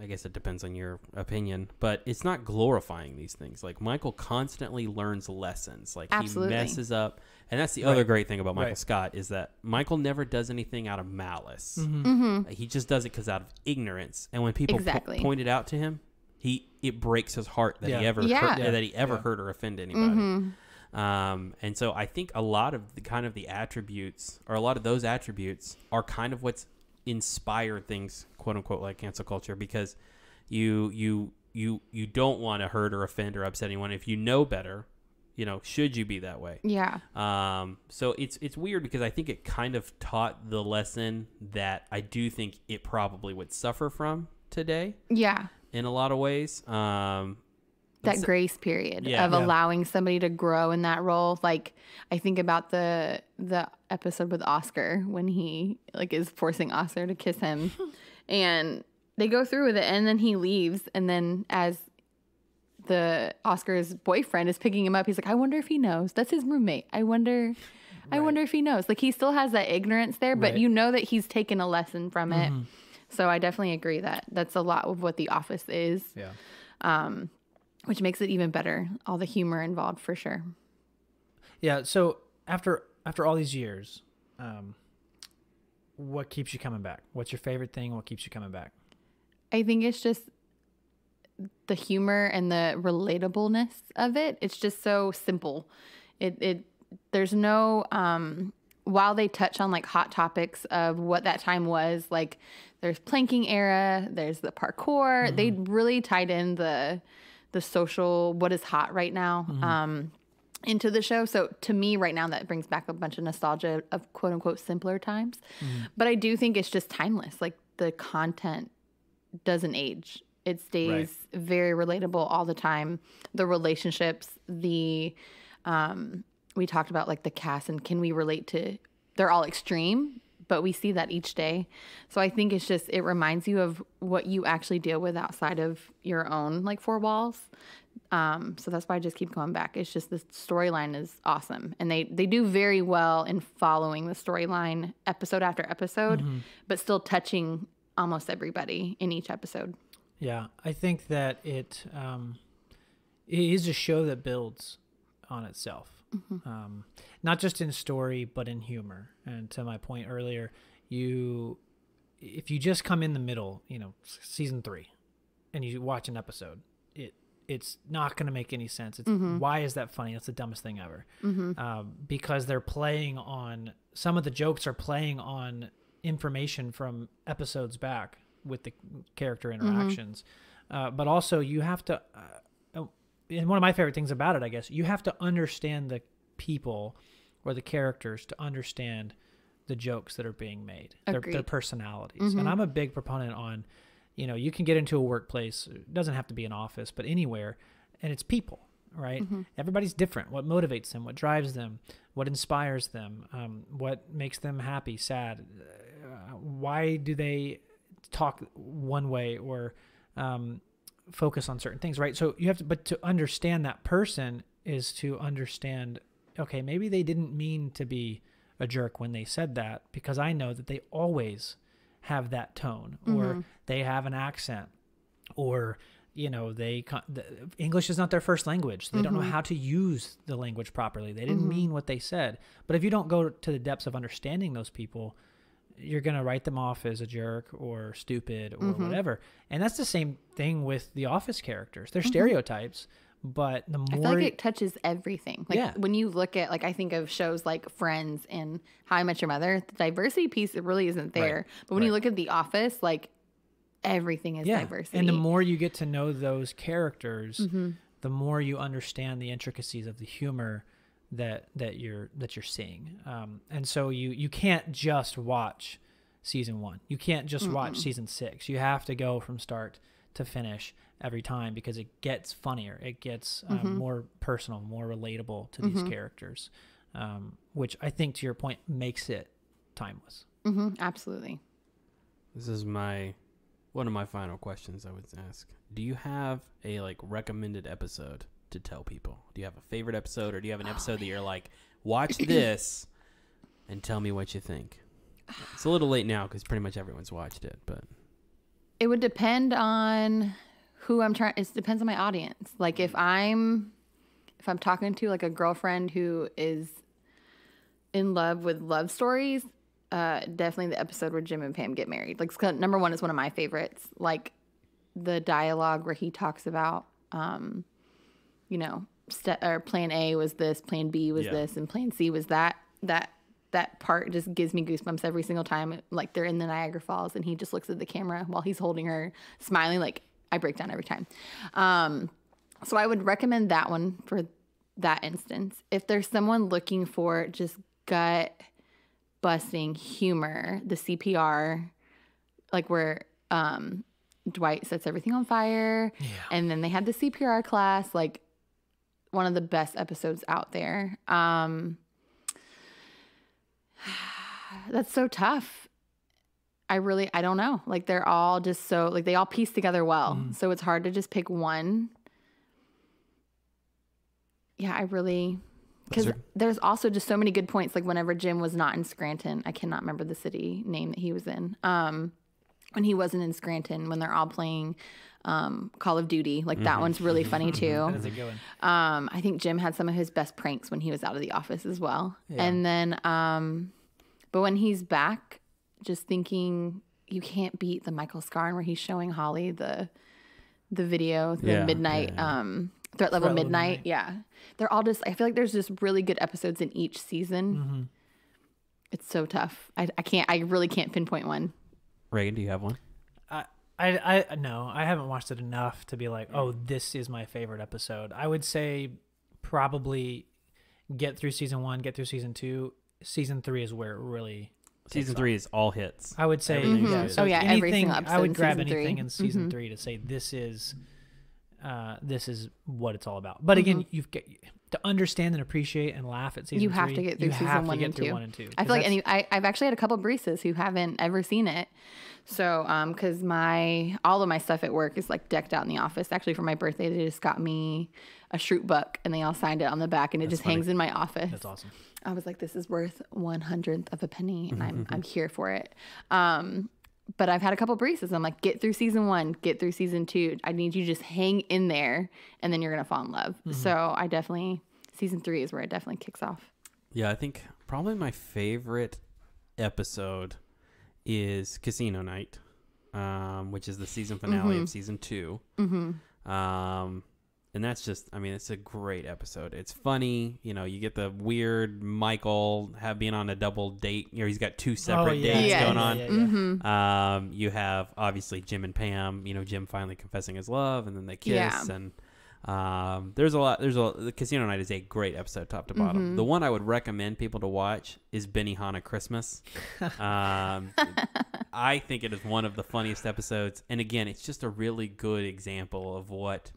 I guess it depends on your opinion, but it's not glorifying these things. Like Michael constantly learns lessons. Like Absolutely. he messes up, and that's the Right. other great thing about Michael Right. Scott is that Michael never does anything out of malice. Mm-hmm. Mm-hmm. He just does it because out of ignorance. And when people po- point it out to him, he it breaks his heart that he ever Yeah. hurt, Yeah. that he ever Yeah. hurt or offend anybody. Um, and so I think a lot of the kind of the attributes, or a lot of those attributes, are kind of what's inspired things, quote unquote, like cancel culture, because you you you you don't want to hurt or offend or upset anyone if you know better. You know, should you be that way? Yeah. Um, so it's it's weird because I think it kind of taught the lesson that I do think it probably would suffer from today Yeah. in a lot of ways. Um, that grace period Yeah. of Yeah. allowing somebody to grow in that role like i think about the the episode with oscar when he like is forcing oscar to kiss him *laughs* and they go through with it and then he leaves and then as the oscar's boyfriend is picking him up he's like i wonder if he knows that's his roommate i wonder i wonder if he knows like he still has that ignorance there but Right. you know that he's taken a lesson from it mm-hmm. so i definitely agree that that's a lot of what the office is Yeah. Um, which makes it even better. All the humor involved for sure. Yeah. So after after all these years, um, what keeps you coming back? What's your favorite thing? What keeps you coming back? I think it's just the humor and the relatableness of it. It's just so simple. It it there's no um while they touch on like hot topics of what that time was, like there's planking era, there's the parkour. They really tied in the the social what is hot right now. Um into the show. So to me right now that brings back a bunch of nostalgia of quote unquote simpler times. But I do think it's just timeless. Like the content doesn't age. It stays very relatable all the time. The relationships, the um we talked about like the cast and can we relate to they're all extreme, but we see that each day. So I think it's just it reminds you of what you actually deal with outside of your own like four walls. Um, so that's why I just keep going back. It's just the storyline is awesome, and they they do very well in following the storyline episode after episode, but still touching almost everybody in each episode. Yeah, I think that it um, it is a show that builds on itself, um, not just in story but in humor. And to my point earlier, you if you just come in the middle, you know, season three, and you watch an episode, it's not going to make any sense. It's why is that funny? That's the dumbest thing ever. Um, because they're playing on some of the jokes are playing on information from episodes back with the character interactions. Uh, but also, you have to. Uh, oh, and one of my favorite things about it, I guess, you have to understand the people or the characters to understand the jokes that are being made, their, their personalities. And I'm a big proponent on, you know, you can get into a workplace, it doesn't have to be an office, but anywhere, and it's people, right? Everybody's different. What motivates them, what drives them, what inspires them, um, what makes them happy, sad, uh, why do they talk one way or um, focus on certain things, right? So you have to, but to understand that person is to understand, okay, maybe they didn't mean to be a jerk when they said that because I know that they always have that tone or mm-hmm. they have an accent or you know they the, english is not their first language. So they don't know mm-hmm. how to use the language properly. They didn't mm-hmm. mean what they said. But if you don't go to the depths of understanding those people you're going to write them off as a jerk or stupid or whatever. And that's the same thing with the office characters. They're stereotypes but the I feel like it touches everything. Like Yeah. when you look at like I think of shows like Friends and How I Met Your Mother, the diversity piece it really isn't there. But when you look at The Office, like everything is diversity. And the more you get to know those characters, Mm-hmm. the more you understand the intricacies of the humor that that you're that you're seeing. Um, and so you you can't just watch season one. You can't just watch season six. You have to go from start to finish every time because it gets funnier. It gets um, Mm-hmm. more personal, more relatable to these characters, um, which I think, to your point, makes it timeless. hmm absolutely. This is my one of my final questions I would ask. Do you have a like recommended episode to tell people? Do you have a favorite episode or do you have an episode that you're like, watch *clears throat* this and tell me what you think? It's a little late now because pretty much everyone's watched it, but It would depend on who I'm trying. It depends on my audience. Like if I'm if I'm talking to like a girlfriend who is in love with love stories, uh, definitely the episode where Jim and Pam get married. Like it's kind of- number one is one of my favorites. Like the dialogue where he talks about, um, you know, st- or plan A was this, plan B was Yeah. this, and plan C was that. That that part just gives me goosebumps every single time. Like they're in the Niagara Falls, and he just looks at the camera while he's holding her, smiling. Like I break down every time. Um, so I would recommend that one for that instance. If there's someone looking for just gut busting humor, the CPR, like where um, Dwight sets everything on fire, and then they had the CPR class, like one of the best episodes out there. Um, *sighs* that's so tough. I really, I don't know. Like they're all just so, like they all piece together well. So it's hard to just pick one. Yeah, I really, because Those are- there's also just so many good points. Like whenever Jim was not in Scranton, I cannot remember the city name that he was in. Um, when he wasn't in Scranton, when they're all playing um, Call of Duty, like that one's really funny too. How does it going? Um, I think Jim had some of his best pranks when he was out of the office as well. And then, um, but when he's back, just thinking you can't beat the Michael Scarn where he's showing Holly the the video, the Yeah, midnight yeah, yeah. um threat level Threat midnight. Midnight. Yeah, they're all just. I feel like there's just really good episodes in each season. Mm-hmm. It's so tough. I, I can't. I really can't pinpoint one. Regan, do you have one? I, I, I no, I haven't watched it enough to be like, oh, this is my favorite episode. I would say probably get through season one, get through season two. Season three is where it really. Season takes three is all hits. I would say, Everything's yeah. good. So Oh, yeah, every anything, single I would in grab anything three. in season Mhm. three to say this is, uh, this is what it's all about. But again, you've got to understand and appreciate and laugh at season. Mm-hmm. You have three, to get through season have to one get and through two. one and two. I 'cause feel like any. I, I've actually had a couple of baristas who haven't ever seen it. So, um, because my all of my stuff at work is like decked out in the office. Actually, for my birthday, they just got me a Schrute Buck, and they all signed it on the back, and it just funny. hangs in my office. That's awesome. I was like, this is worth one hundredth of a penny, and I'm *laughs* I'm here for it. Um, but I've had a couple baristas. I'm like, get through season one, get through season two. I need you to just hang in there, and then you're gonna fall in love. So I definitely season three is where it definitely kicks off. Yeah, I think probably my favorite episode is Casino Night, um, which is the season finale of season 2 Mm-hmm. Um, and that's just, I mean, it's a great episode. It's funny, you know. You get the weird Michael have being on a double date. You know, he's got two separate yeah, dates yeah, going yeah, on. yeah, yeah. Mm-hmm. Um, you have obviously Jim and Pam. You know, Jim finally confessing his love, and then they kiss. Yeah. And um, there's a lot. There's a the Casino Night is a great episode, top to bottom. Mm-hmm. The one I would recommend people to watch is Benny Benihana Christmas. um, *laughs* I think it is one of the funniest episodes, and again, it's just a really good example of what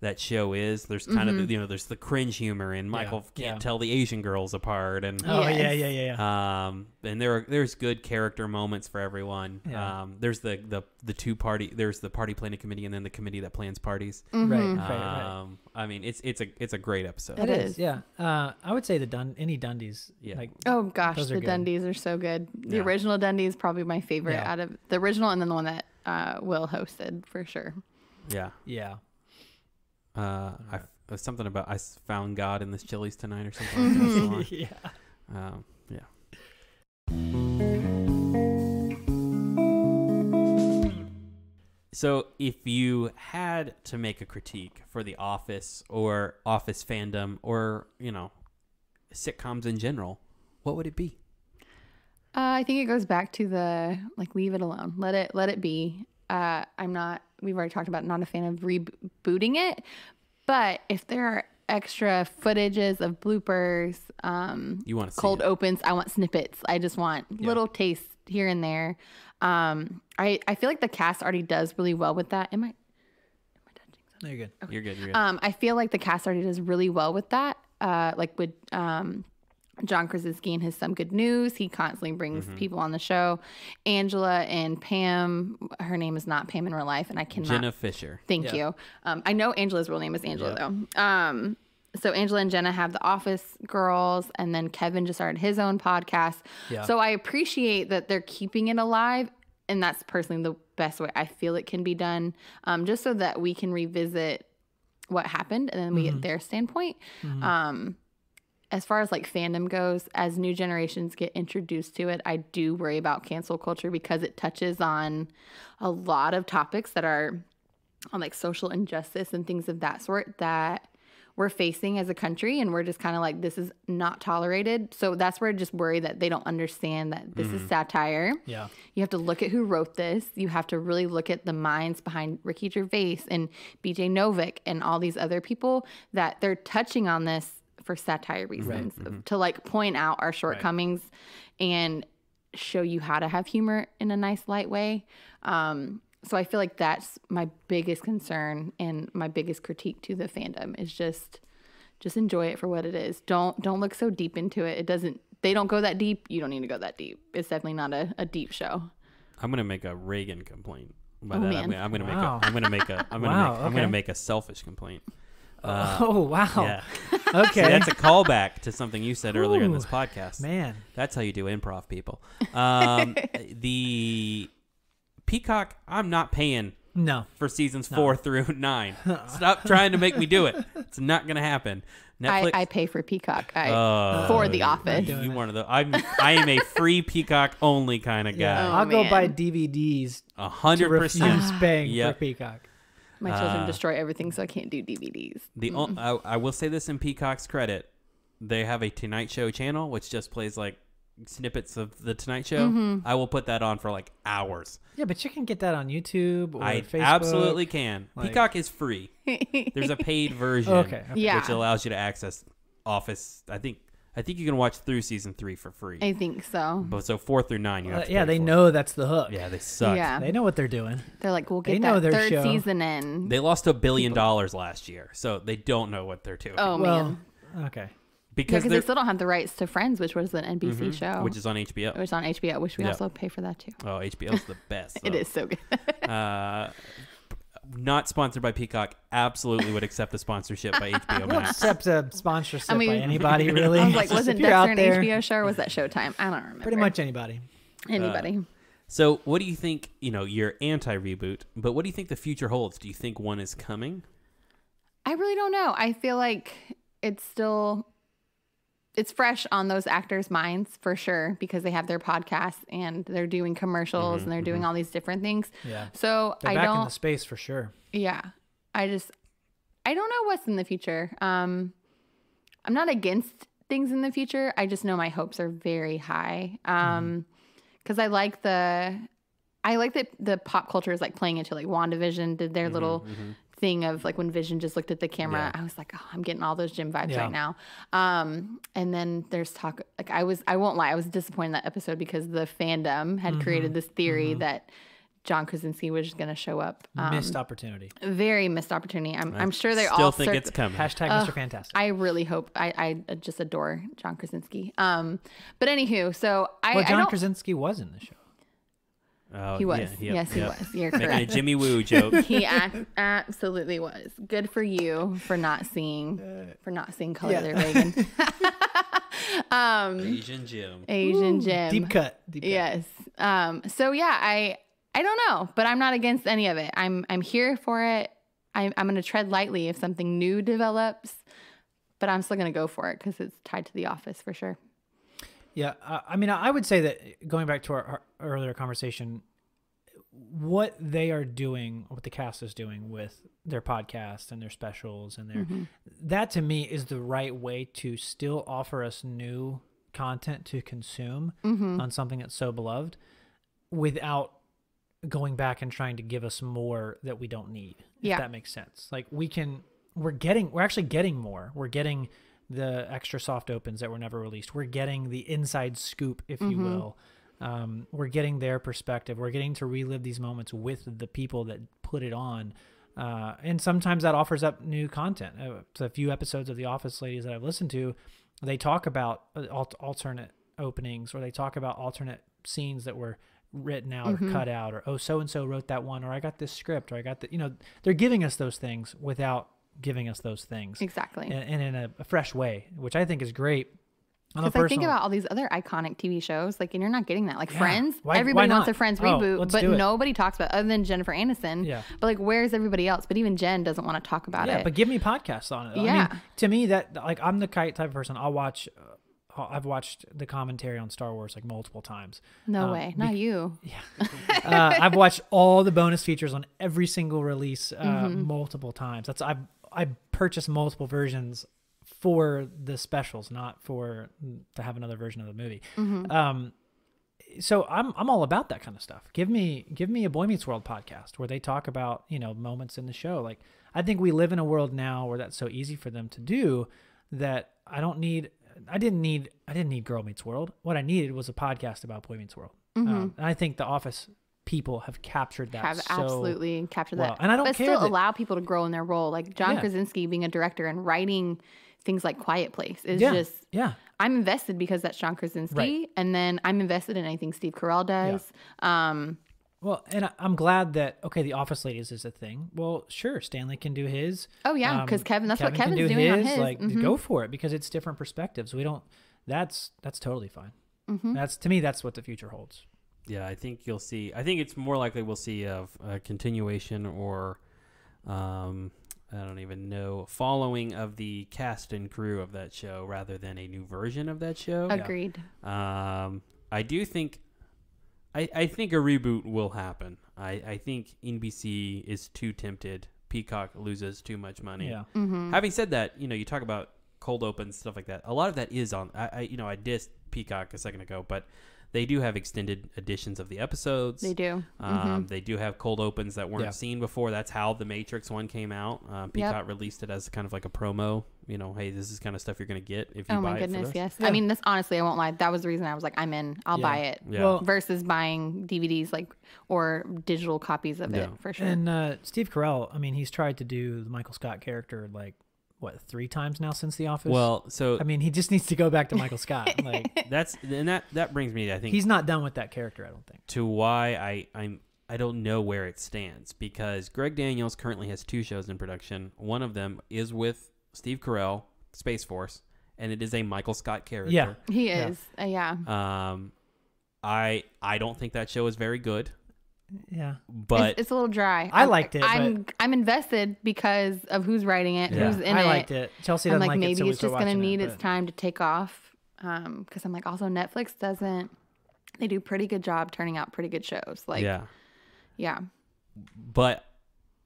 that show is. There's kind Mm-hmm. of you know, there's the cringe humor, and Michael can't yeah. tell the Asian girls apart, and Oh yeah, Yes. yeah, yeah, yeah. um, and there are there's good character moments for everyone. Yeah. Um, there's the, the the two party there's the party planning committee and then the committee that plans parties. Right, Mm-hmm. right, right. Um, I mean it's it's a it's a great episode. It is. Yeah, uh, I would say the Dun any Dundies. Yeah. Like, Oh gosh, the good. Dundies are so good. The Yeah. original Dundie is probably my favorite Yeah. out of the original, and then the one that uh, Will hosted for sure. Yeah. yeah, Uh, I f- uh, something about I found God in this Chili's tonight or something. Like that. Something *laughs* like- *laughs* yeah. um, yeah. So, if you had to make a critique for The Office or Office fandom or, you know, sitcoms in general, what would it be? Uh, I think it goes back to the like leave it alone. Let it let it be. Uh, I'm not we've already talked about not a fan of rebooting it, but if there are extra footages of bloopers, um, You want cold opens, I want snippets. I just want little tastes here and there. Um, I I feel like the cast already does really well with that. Am I No, you're good. You're good. You're good. um, I feel like the cast already does really well with that. Uh, like with um, John Krasinski and his Some Good News, he constantly brings Mm-hmm. people on the show. Angela and Pam, her name is not Pam in real life, and I cannot. Jenna Fischer. Thank Yeah. you. Um, I know Angela's real name is Angela though. Um, so Angela and Jenna have the Office Girls, and then Kevin just started his own podcast. Yeah. So I appreciate that they're keeping it alive, and that's personally the best way I feel it can be done, um, just so that we can revisit what happened and then we Mm-hmm. get their standpoint. Um, as far as like fandom goes, as new generations get introduced to it, I do worry about cancel culture because it touches on a lot of topics that are on like social injustice and things of that sort that we're facing as a country and we're just kind of like this is not tolerated. So that's where i just worry that they don't understand that this is mm-hmm. satire. Yeah. you have to look at who wrote this. You have to really look at the minds behind ricky gervais and bj novak and all these other people that they're touching on this for satire reasons to like point out our shortcomings and show you how to have humor in a nice light way um, so I feel like that's my biggest concern and my biggest critique to the fandom is just just enjoy it for what it is. Don't don't look so deep into it. It doesn't they don't go that deep. You don't need to go that deep. It's definitely not a, a deep show. I'm gonna make a Regan complaint. By Oh, that, man. I'm, gonna- I'm gonna Wow. make a. I'm gonna make a. I'm gonna Wow, make. I'm gonna make a selfish complaint. Oh wow. Yeah. *laughs* Okay. See, that's a callback to something you said earlier in this podcast. Man. That's how you do improv, people. Um, *laughs* the Peacock. I'm not paying No. for seasons four through *laughs* nine. Stop trying to make me do it. It's not gonna happen. Netflix. I, I pay for Peacock I, Oh, for The Office. You, you one of the. I'm. I am a free Peacock only kind of Yeah. guy. I'll go man. buy DVDs A hundred percent. refuse paying Yep. for Peacock. My children Uh, destroy everything, so I can't do DVDs. The o- I, I will say this in Peacock's credit, they have a Tonight Show channel which just plays like snippets of the Tonight Show. Mm-hmm. I will put that on for like hours. Yeah, but you can get that on YouTube or I Facebook. absolutely can. like- Peacock is free. *laughs* There's a paid *laughs* version, Okay. okay. Yeah. which allows you to access Office. I think I think you can watch through season three for free. I think so. But so four through nine, you have Uh, to yeah, they for. know that's the hook. Yeah, they suck. Yeah. They know what they're doing. They're like, we'll They get know that their third show. season in. They lost a billion dollars last year, so they don't know what they're doing. oh, well, man. okay. Because because they still don't have the rights to Friends, which was an NBC show. which is on HBO. It was on HBO, which we Yeah. also pay for that too. Oh, HBO's the best. *laughs* It so. is so good. Uh, not sponsored by Peacock. Absolutely would accept a sponsorship by *laughs* HBO We'll Max. accept a sponsorship I mean- by anybody, *laughs* really. I was like, was if it you're Dexter an HBO show or was that Showtime? I don't remember. Pretty much anybody. anybody. Uh, so, what do you think? You know, you're anti reboot, but what do you think the future holds? Do you think one is coming? I really don't know. I feel like it's still it's fresh on those actors' minds for sure because they have their podcasts and they're doing commercials mm-hmm, and they're doing mm-hmm. all these different things. Yeah. So They're I back don't the space for sure. yeah. I just I don't know what's in the future. Um I'm not against things in the future. I just know my hopes are very high. Um mm-hmm. cuz I like the I like that the pop culture is like playing into like WandaVision did their little thing of like when Vision just looked at the camera, I was like, oh, I'm getting all those Jim vibes Yeah. right now. Um, and then there's talk like I was I won't lie, I was disappointed in that episode because the fandom had created this theory that John Krasinski was going to show up. Um, Missed opportunity. very missed opportunity. I'm, I'm sure they Still all think circ- it's coming. Hashtag Mr. Fantastic. I really hope I, I just adore John Krasinski. Um, but anywho, so I, well, I John don't. Krasinski was in the show. Oh, he was. yeah, yep, yes, he yep. was. You're correct. Making a. Jimmy Woo *laughs* joke. he ac- absolutely was. Good for you for not seeing for not seeing color Yeah. there, Regan. *laughs* *laughs* um, Asian Jim. Asian Jim. Deep cut. Deep cut. Yes. Um, so yeah, I I don't know, but I'm not against any of it. I'm I'm here for it. I'm I'm gonna tread lightly if something new develops, but I'm still gonna go for it because it's tied to the office for sure. Yeah, I I mean, I would say that going back to our, our earlier conversation, what they are doing, what the cast is doing with their podcast and their specials and their mm-hmm. that to me is the right way to still offer us new content to consume mm-hmm. on something that's so beloved without going back and trying to give us more that we don't need. Yeah. If that makes sense. Like we can we're getting we're actually getting more. We're getting the extra soft opens that were never released. We're getting the inside scoop, if you will. Um, we're getting their perspective. We're getting to relive these moments with the people that put it on. Uh, and sometimes that offers up new content. Uh, so a few episodes of The Office Ladies that I've listened to, they talk about uh, al- alternate openings or they talk about alternate scenes that were written out or cut out or oh so and so wrote that one or I got this script or I got the you know they're giving us those things without giving us those things Exactly. and, in a, a fresh way, which I think is great. Because I think about all these other iconic TV shows, like, and you're not getting that. Like Yeah. Friends, Why- why everybody wants a Friends Oh, reboot, let's but nobody talks about other than Jennifer Aniston. Yeah. But like, where's everybody else? But even Jen doesn't want to talk about yeah, it. but give me podcasts on it. I Yeah. mean, to me, that like I'm the kite type of person. I'll watch. Uh, I've watched the commentary on Star Wars like multiple times. no um, way, not you. *laughs* uh, I've watched all the bonus features on every single release uh, Mm-hmm. multiple times. That's I've I purchased multiple versions for the specials, not for to have another version of the movie. Mm-hmm. Um, so I'm I'm all about that kind of stuff. Give me give me a Boy Meets World podcast where they talk about you know moments in the show. Like I think we live in a world now where that's so easy for them to do that I don't need. I didn't need I didn't need Girl Meets World. What I needed was a podcast about Boy Meets World. Um, and I think the Office people have captured that. Mm-hmm. Have so, absolutely captured well. that. And I don't but care still that- allow people to grow in their role. Like John Yeah. Krasinski being a director and writing things like Quiet Place is Yeah, just yeah. I'm invested because that's John Krasinski, Right. and then I'm invested in anything Steve Carell does. Um, Well, and I- I'm glad that okay, the Office Ladies is a thing. Well, sure, Stanley can do his. Oh, yeah, 'cause Kevin- that's what Um, Kevin's do doing on his, Like, mhm. go for it because it's different perspectives. We don't. That's that's totally fine. Mm-hmm. That's to me, that's what the future holds. Yeah, I think you'll see. I think it's more likely we'll see of a continuation or, um, I don't even know, following of the cast and crew of that show rather than a new version of that show. agreed. Um, I do think, I, I think a reboot will happen. I, I think NBC is too tempted. Peacock loses too much money. Yeah. Mm-hmm. Having said that, you know, you talk about cold opens stuff like that. A lot of that is on. I, I you know, I dissed Peacock a second ago, but they do have extended editions of the episodes. They do. Um, They do have cold opens that weren't Yeah. seen before. That's how the Matrix one came out. Um, Peacock released it as kind of like a promo. You know, hey, this is kind of stuff you're going to get if you Oh buy my it for goodness, this. yes. Yeah. I mean, this honestly, I won't lie. That was the reason I was like, I'm in. I'll Yeah. buy it. Yeah. Well, Versus buying DVDs like or digital copies of Yeah. it for sure. and uh, Steve Carell, I mean, he's tried to do the Michael Scott character like what three times now since The Office. Well, so I mean, he just needs to go back to Michael Scott. *laughs* Like that's and that that brings me, I think, he's not done with that character. I don't think. to why I I'm I don't know where it stands because Greg Daniels currently has two shows in production. One of them is with Steve Carell, Space Force, and it is a Michael Scott character. Yeah. he Yeah. is. Uh, yeah. Um, I I don't think that show is very good, Yeah. but it's, it's a little dry. I I'm- liked it, I'm I'm invested because of who's writing it, Yeah. who's in I it. I liked it. Chelsea I'm like, like, maybe it, so it's just gonna need it, its time to take off. Um, because I'm like, also Netflix doesn't. They do pretty good job turning out pretty good shows. Like, yeah, yeah, but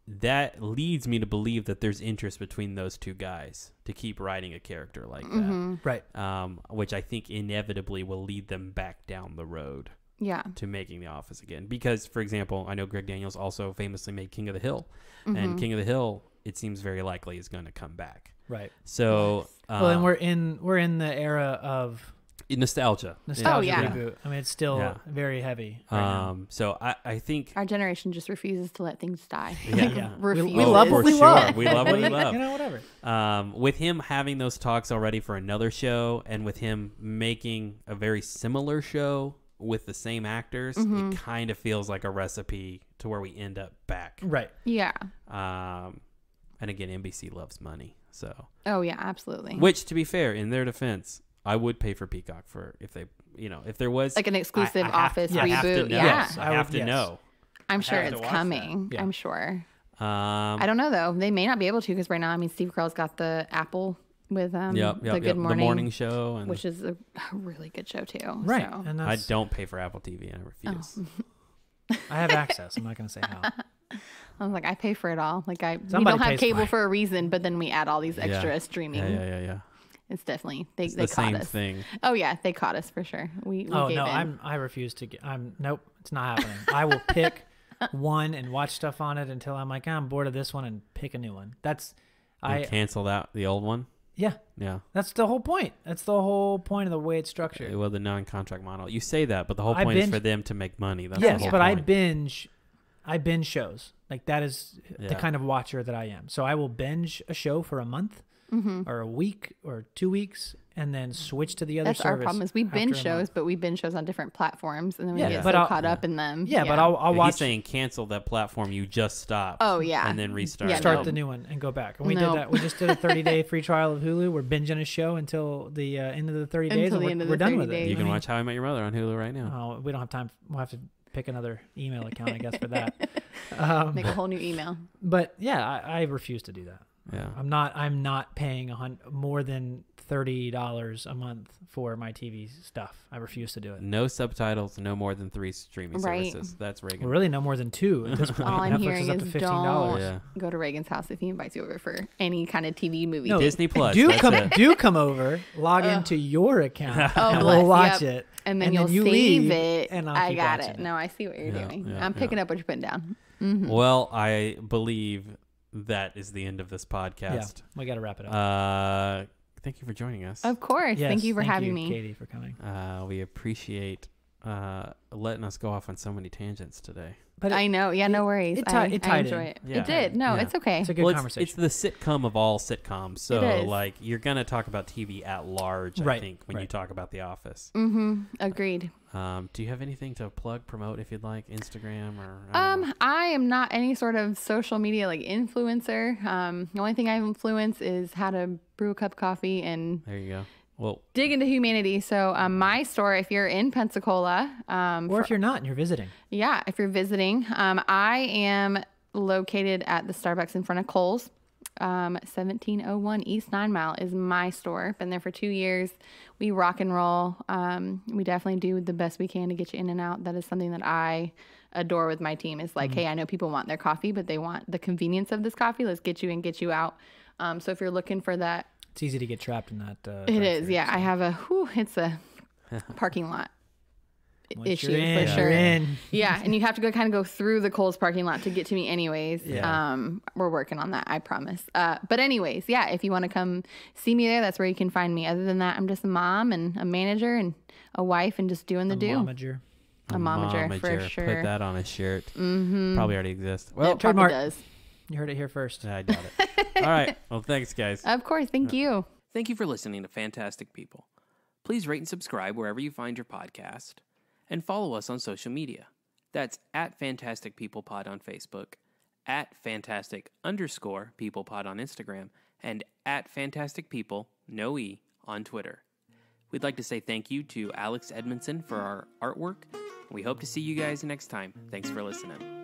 that leads me to believe that there's interest between those two guys to keep writing a character like Mhm. Right. um, which I think inevitably will lead them back down the road. Yeah, to making The Office again. Because, for example, I know Greg Daniels also famously made King of the Hill, Mm-hmm. and King of the Hill, it seems very likely is going to come back. Right. So, well, and um, we're in we're in the era of nostalgia. nostalgia Oh, yeah. reboot. I mean, it's still Yeah. very heavy. Right now. Um, so I, I think. our generation just refuses to let things die. Yeah. Like, Yeah. *laughs* We- we love for what we sure. love. We love what we *laughs* love you know, whatever. Um, with him having those talks already for another show, and with him making a very similar show with the same actors, Mm-hmm. it kind of feels like a recipe to where we end up back. Right. Yeah. Um, and again, NBC loves money, so. Oh yeah, absolutely. Which, to be fair, in their defense, I would pay for Peacock for if they, you know, if there was like an exclusive I- I have- Office I have to reboot. know. Yeah, Yes, I I would- have to yes. know. I'm sure have to it's watch that. coming. Yeah. I'm sure. Um, I don't know though. They may not be able to because right now, I mean, Steve Carell's got the Apple with um Yep, the yep, Good yep. Morning, the morning show, and which is a really good show too. Right. So. And I don't pay for Apple TV. I refuse. I have access. I'm not going to say how. *laughs* I was like, I pay for it all. Like I, we don't have pays for cable it. for a reason, but then we add all these Yeah. extra streaming. Yeah, yeah, yeah, yeah. It's definitely they It's they the caught same us. thing. Oh yeah, they caught us for sure. We, we oh gave no, in. I'm I refuse to get. I'm nope. It's not happening. I will pick *laughs* one and watch stuff on it until I'm like I'm bored of this one and pick a new one. That's I I canceled out the old one. Yeah. Yeah. That's the whole point. That's the whole point of the way it's structured. Well, the non-contract model. You say that, but the whole I point is for them to make money. That's yes, the whole but I binge. I binge shows. Like that is the kind of watcher that I am. So I will binge a show for a month Mm-hmm. or a week or two weeks, and then switch to the other That's our service. problem is we after binge shows, but we binge shows on different platforms, and then we Yeah, get but so I'll- caught up in them. Yeah, but I'll, I'll Yeah, watch He's saying cancel that platform you just stopped. Oh, yeah. and then restart. Yeah, start no. the new one and go back. And we No. did that. We just did a 30 day *laughs* free trial of Hulu. We're binging a show until the uh, end of the 30 days, Until and the we're, end of we're the done 30 with it. days. You can I mean, watch How I Met Your Mother on Hulu right now. Oh, we don't have time. We'll have to pick another email account, I guess, for that. *laughs* Um, Make a whole new email. but yeah, I, I refuse to do that. Yeah. I'm not. I'm not paying a hun- more than thirty dollars a month for my TV stuff. I refuse to do it. No subtitles, no more than three streaming Right. services. That's Regan. Really, no more than two at this *laughs* point. All I'm Netflix hearing is up is to fifteen don't dollars. Yeah. go to Regan's house if he invites you over for any kind of TV movie. No. Disney Plus. do that's come it. do come over, log Ugh. into your account, *laughs* Oh, and bless, we'll watch yep. it. and then and you'll then you save leave, it. and I'll I keep got watching it. it. No, I see what you're Yeah, doing. yeah, I'm picking yeah. up what you're putting down. Mhm. Well, I believe that is the end of this podcast. We got to wrap it up. Uh, thank you for joining us. Of course. Yes, Thank you for having me. Katie, for coming. Uh, we appreciate uh, letting us go off on so many tangents today. But I know. Yeah, no worries. it ti- I, it I tied enjoy in. it. Yeah. It did. No, Yeah. it's okay. it's a good well, it's, conversation. it's the sitcom of all sitcoms. So, like, you're gonna talk about TV at large. Right. I think when you talk about The Office. mm-hmm. Agreed. Um, do you have anything to plug, promote if you'd like, Instagram or? I don't know. Um, I am not any sort of social media like influencer. Um, the only thing I influence is how to brew a cup of coffee and there you go. Well, dig into humanity. So, um, my store, if you're in Pensacola, um, or for- if you're not and you're visiting, Yeah, if you're visiting, um, I am located at the Starbucks in front of Kohl's. Um, 1701 East Nine Mile is my store. Been there for two years. We rock and roll. Um, we definitely do the best we can to get you in and out. That is something that I adore with my team. Is like, hey, I know people want their coffee, but they want the convenience of this coffee. Let's get you and get you out. Um, so if you're looking for that, it's easy to get trapped in that. Uh, it is. Yeah, so I have a. Whew, it's a *laughs* parking lot once issue you're in, for sure. You're in. Yeah, and you have to go kind of go through the Kohl's parking lot to get to me, anyways. Yeah. Um, we're working on that, I promise. Uh, but anyways, yeah, if you want to come see me there, that's where you can find me. Other than that, I'm just a mom and a manager and a wife and just doing the A do. momager. A momager, for Put sure. Put that on a shirt. Mm-hmm. Probably already exists. Well, Well, it probably trademark. does. You heard it here first. I doubt it. *laughs* All right. Well, thanks, guys. Of course. Thank you. Thank you for listening to Fantastic People. Please rate and subscribe wherever you find your podcast, and follow us on social media. That's at Fantastic People Pod on Facebook, at Fantastic underscore People Pod on Instagram, and at Fantastic People, no E, on Twitter. We'd like to say thank you to Alex Edmondson for our artwork. We hope to see you guys next time. Thanks for listening.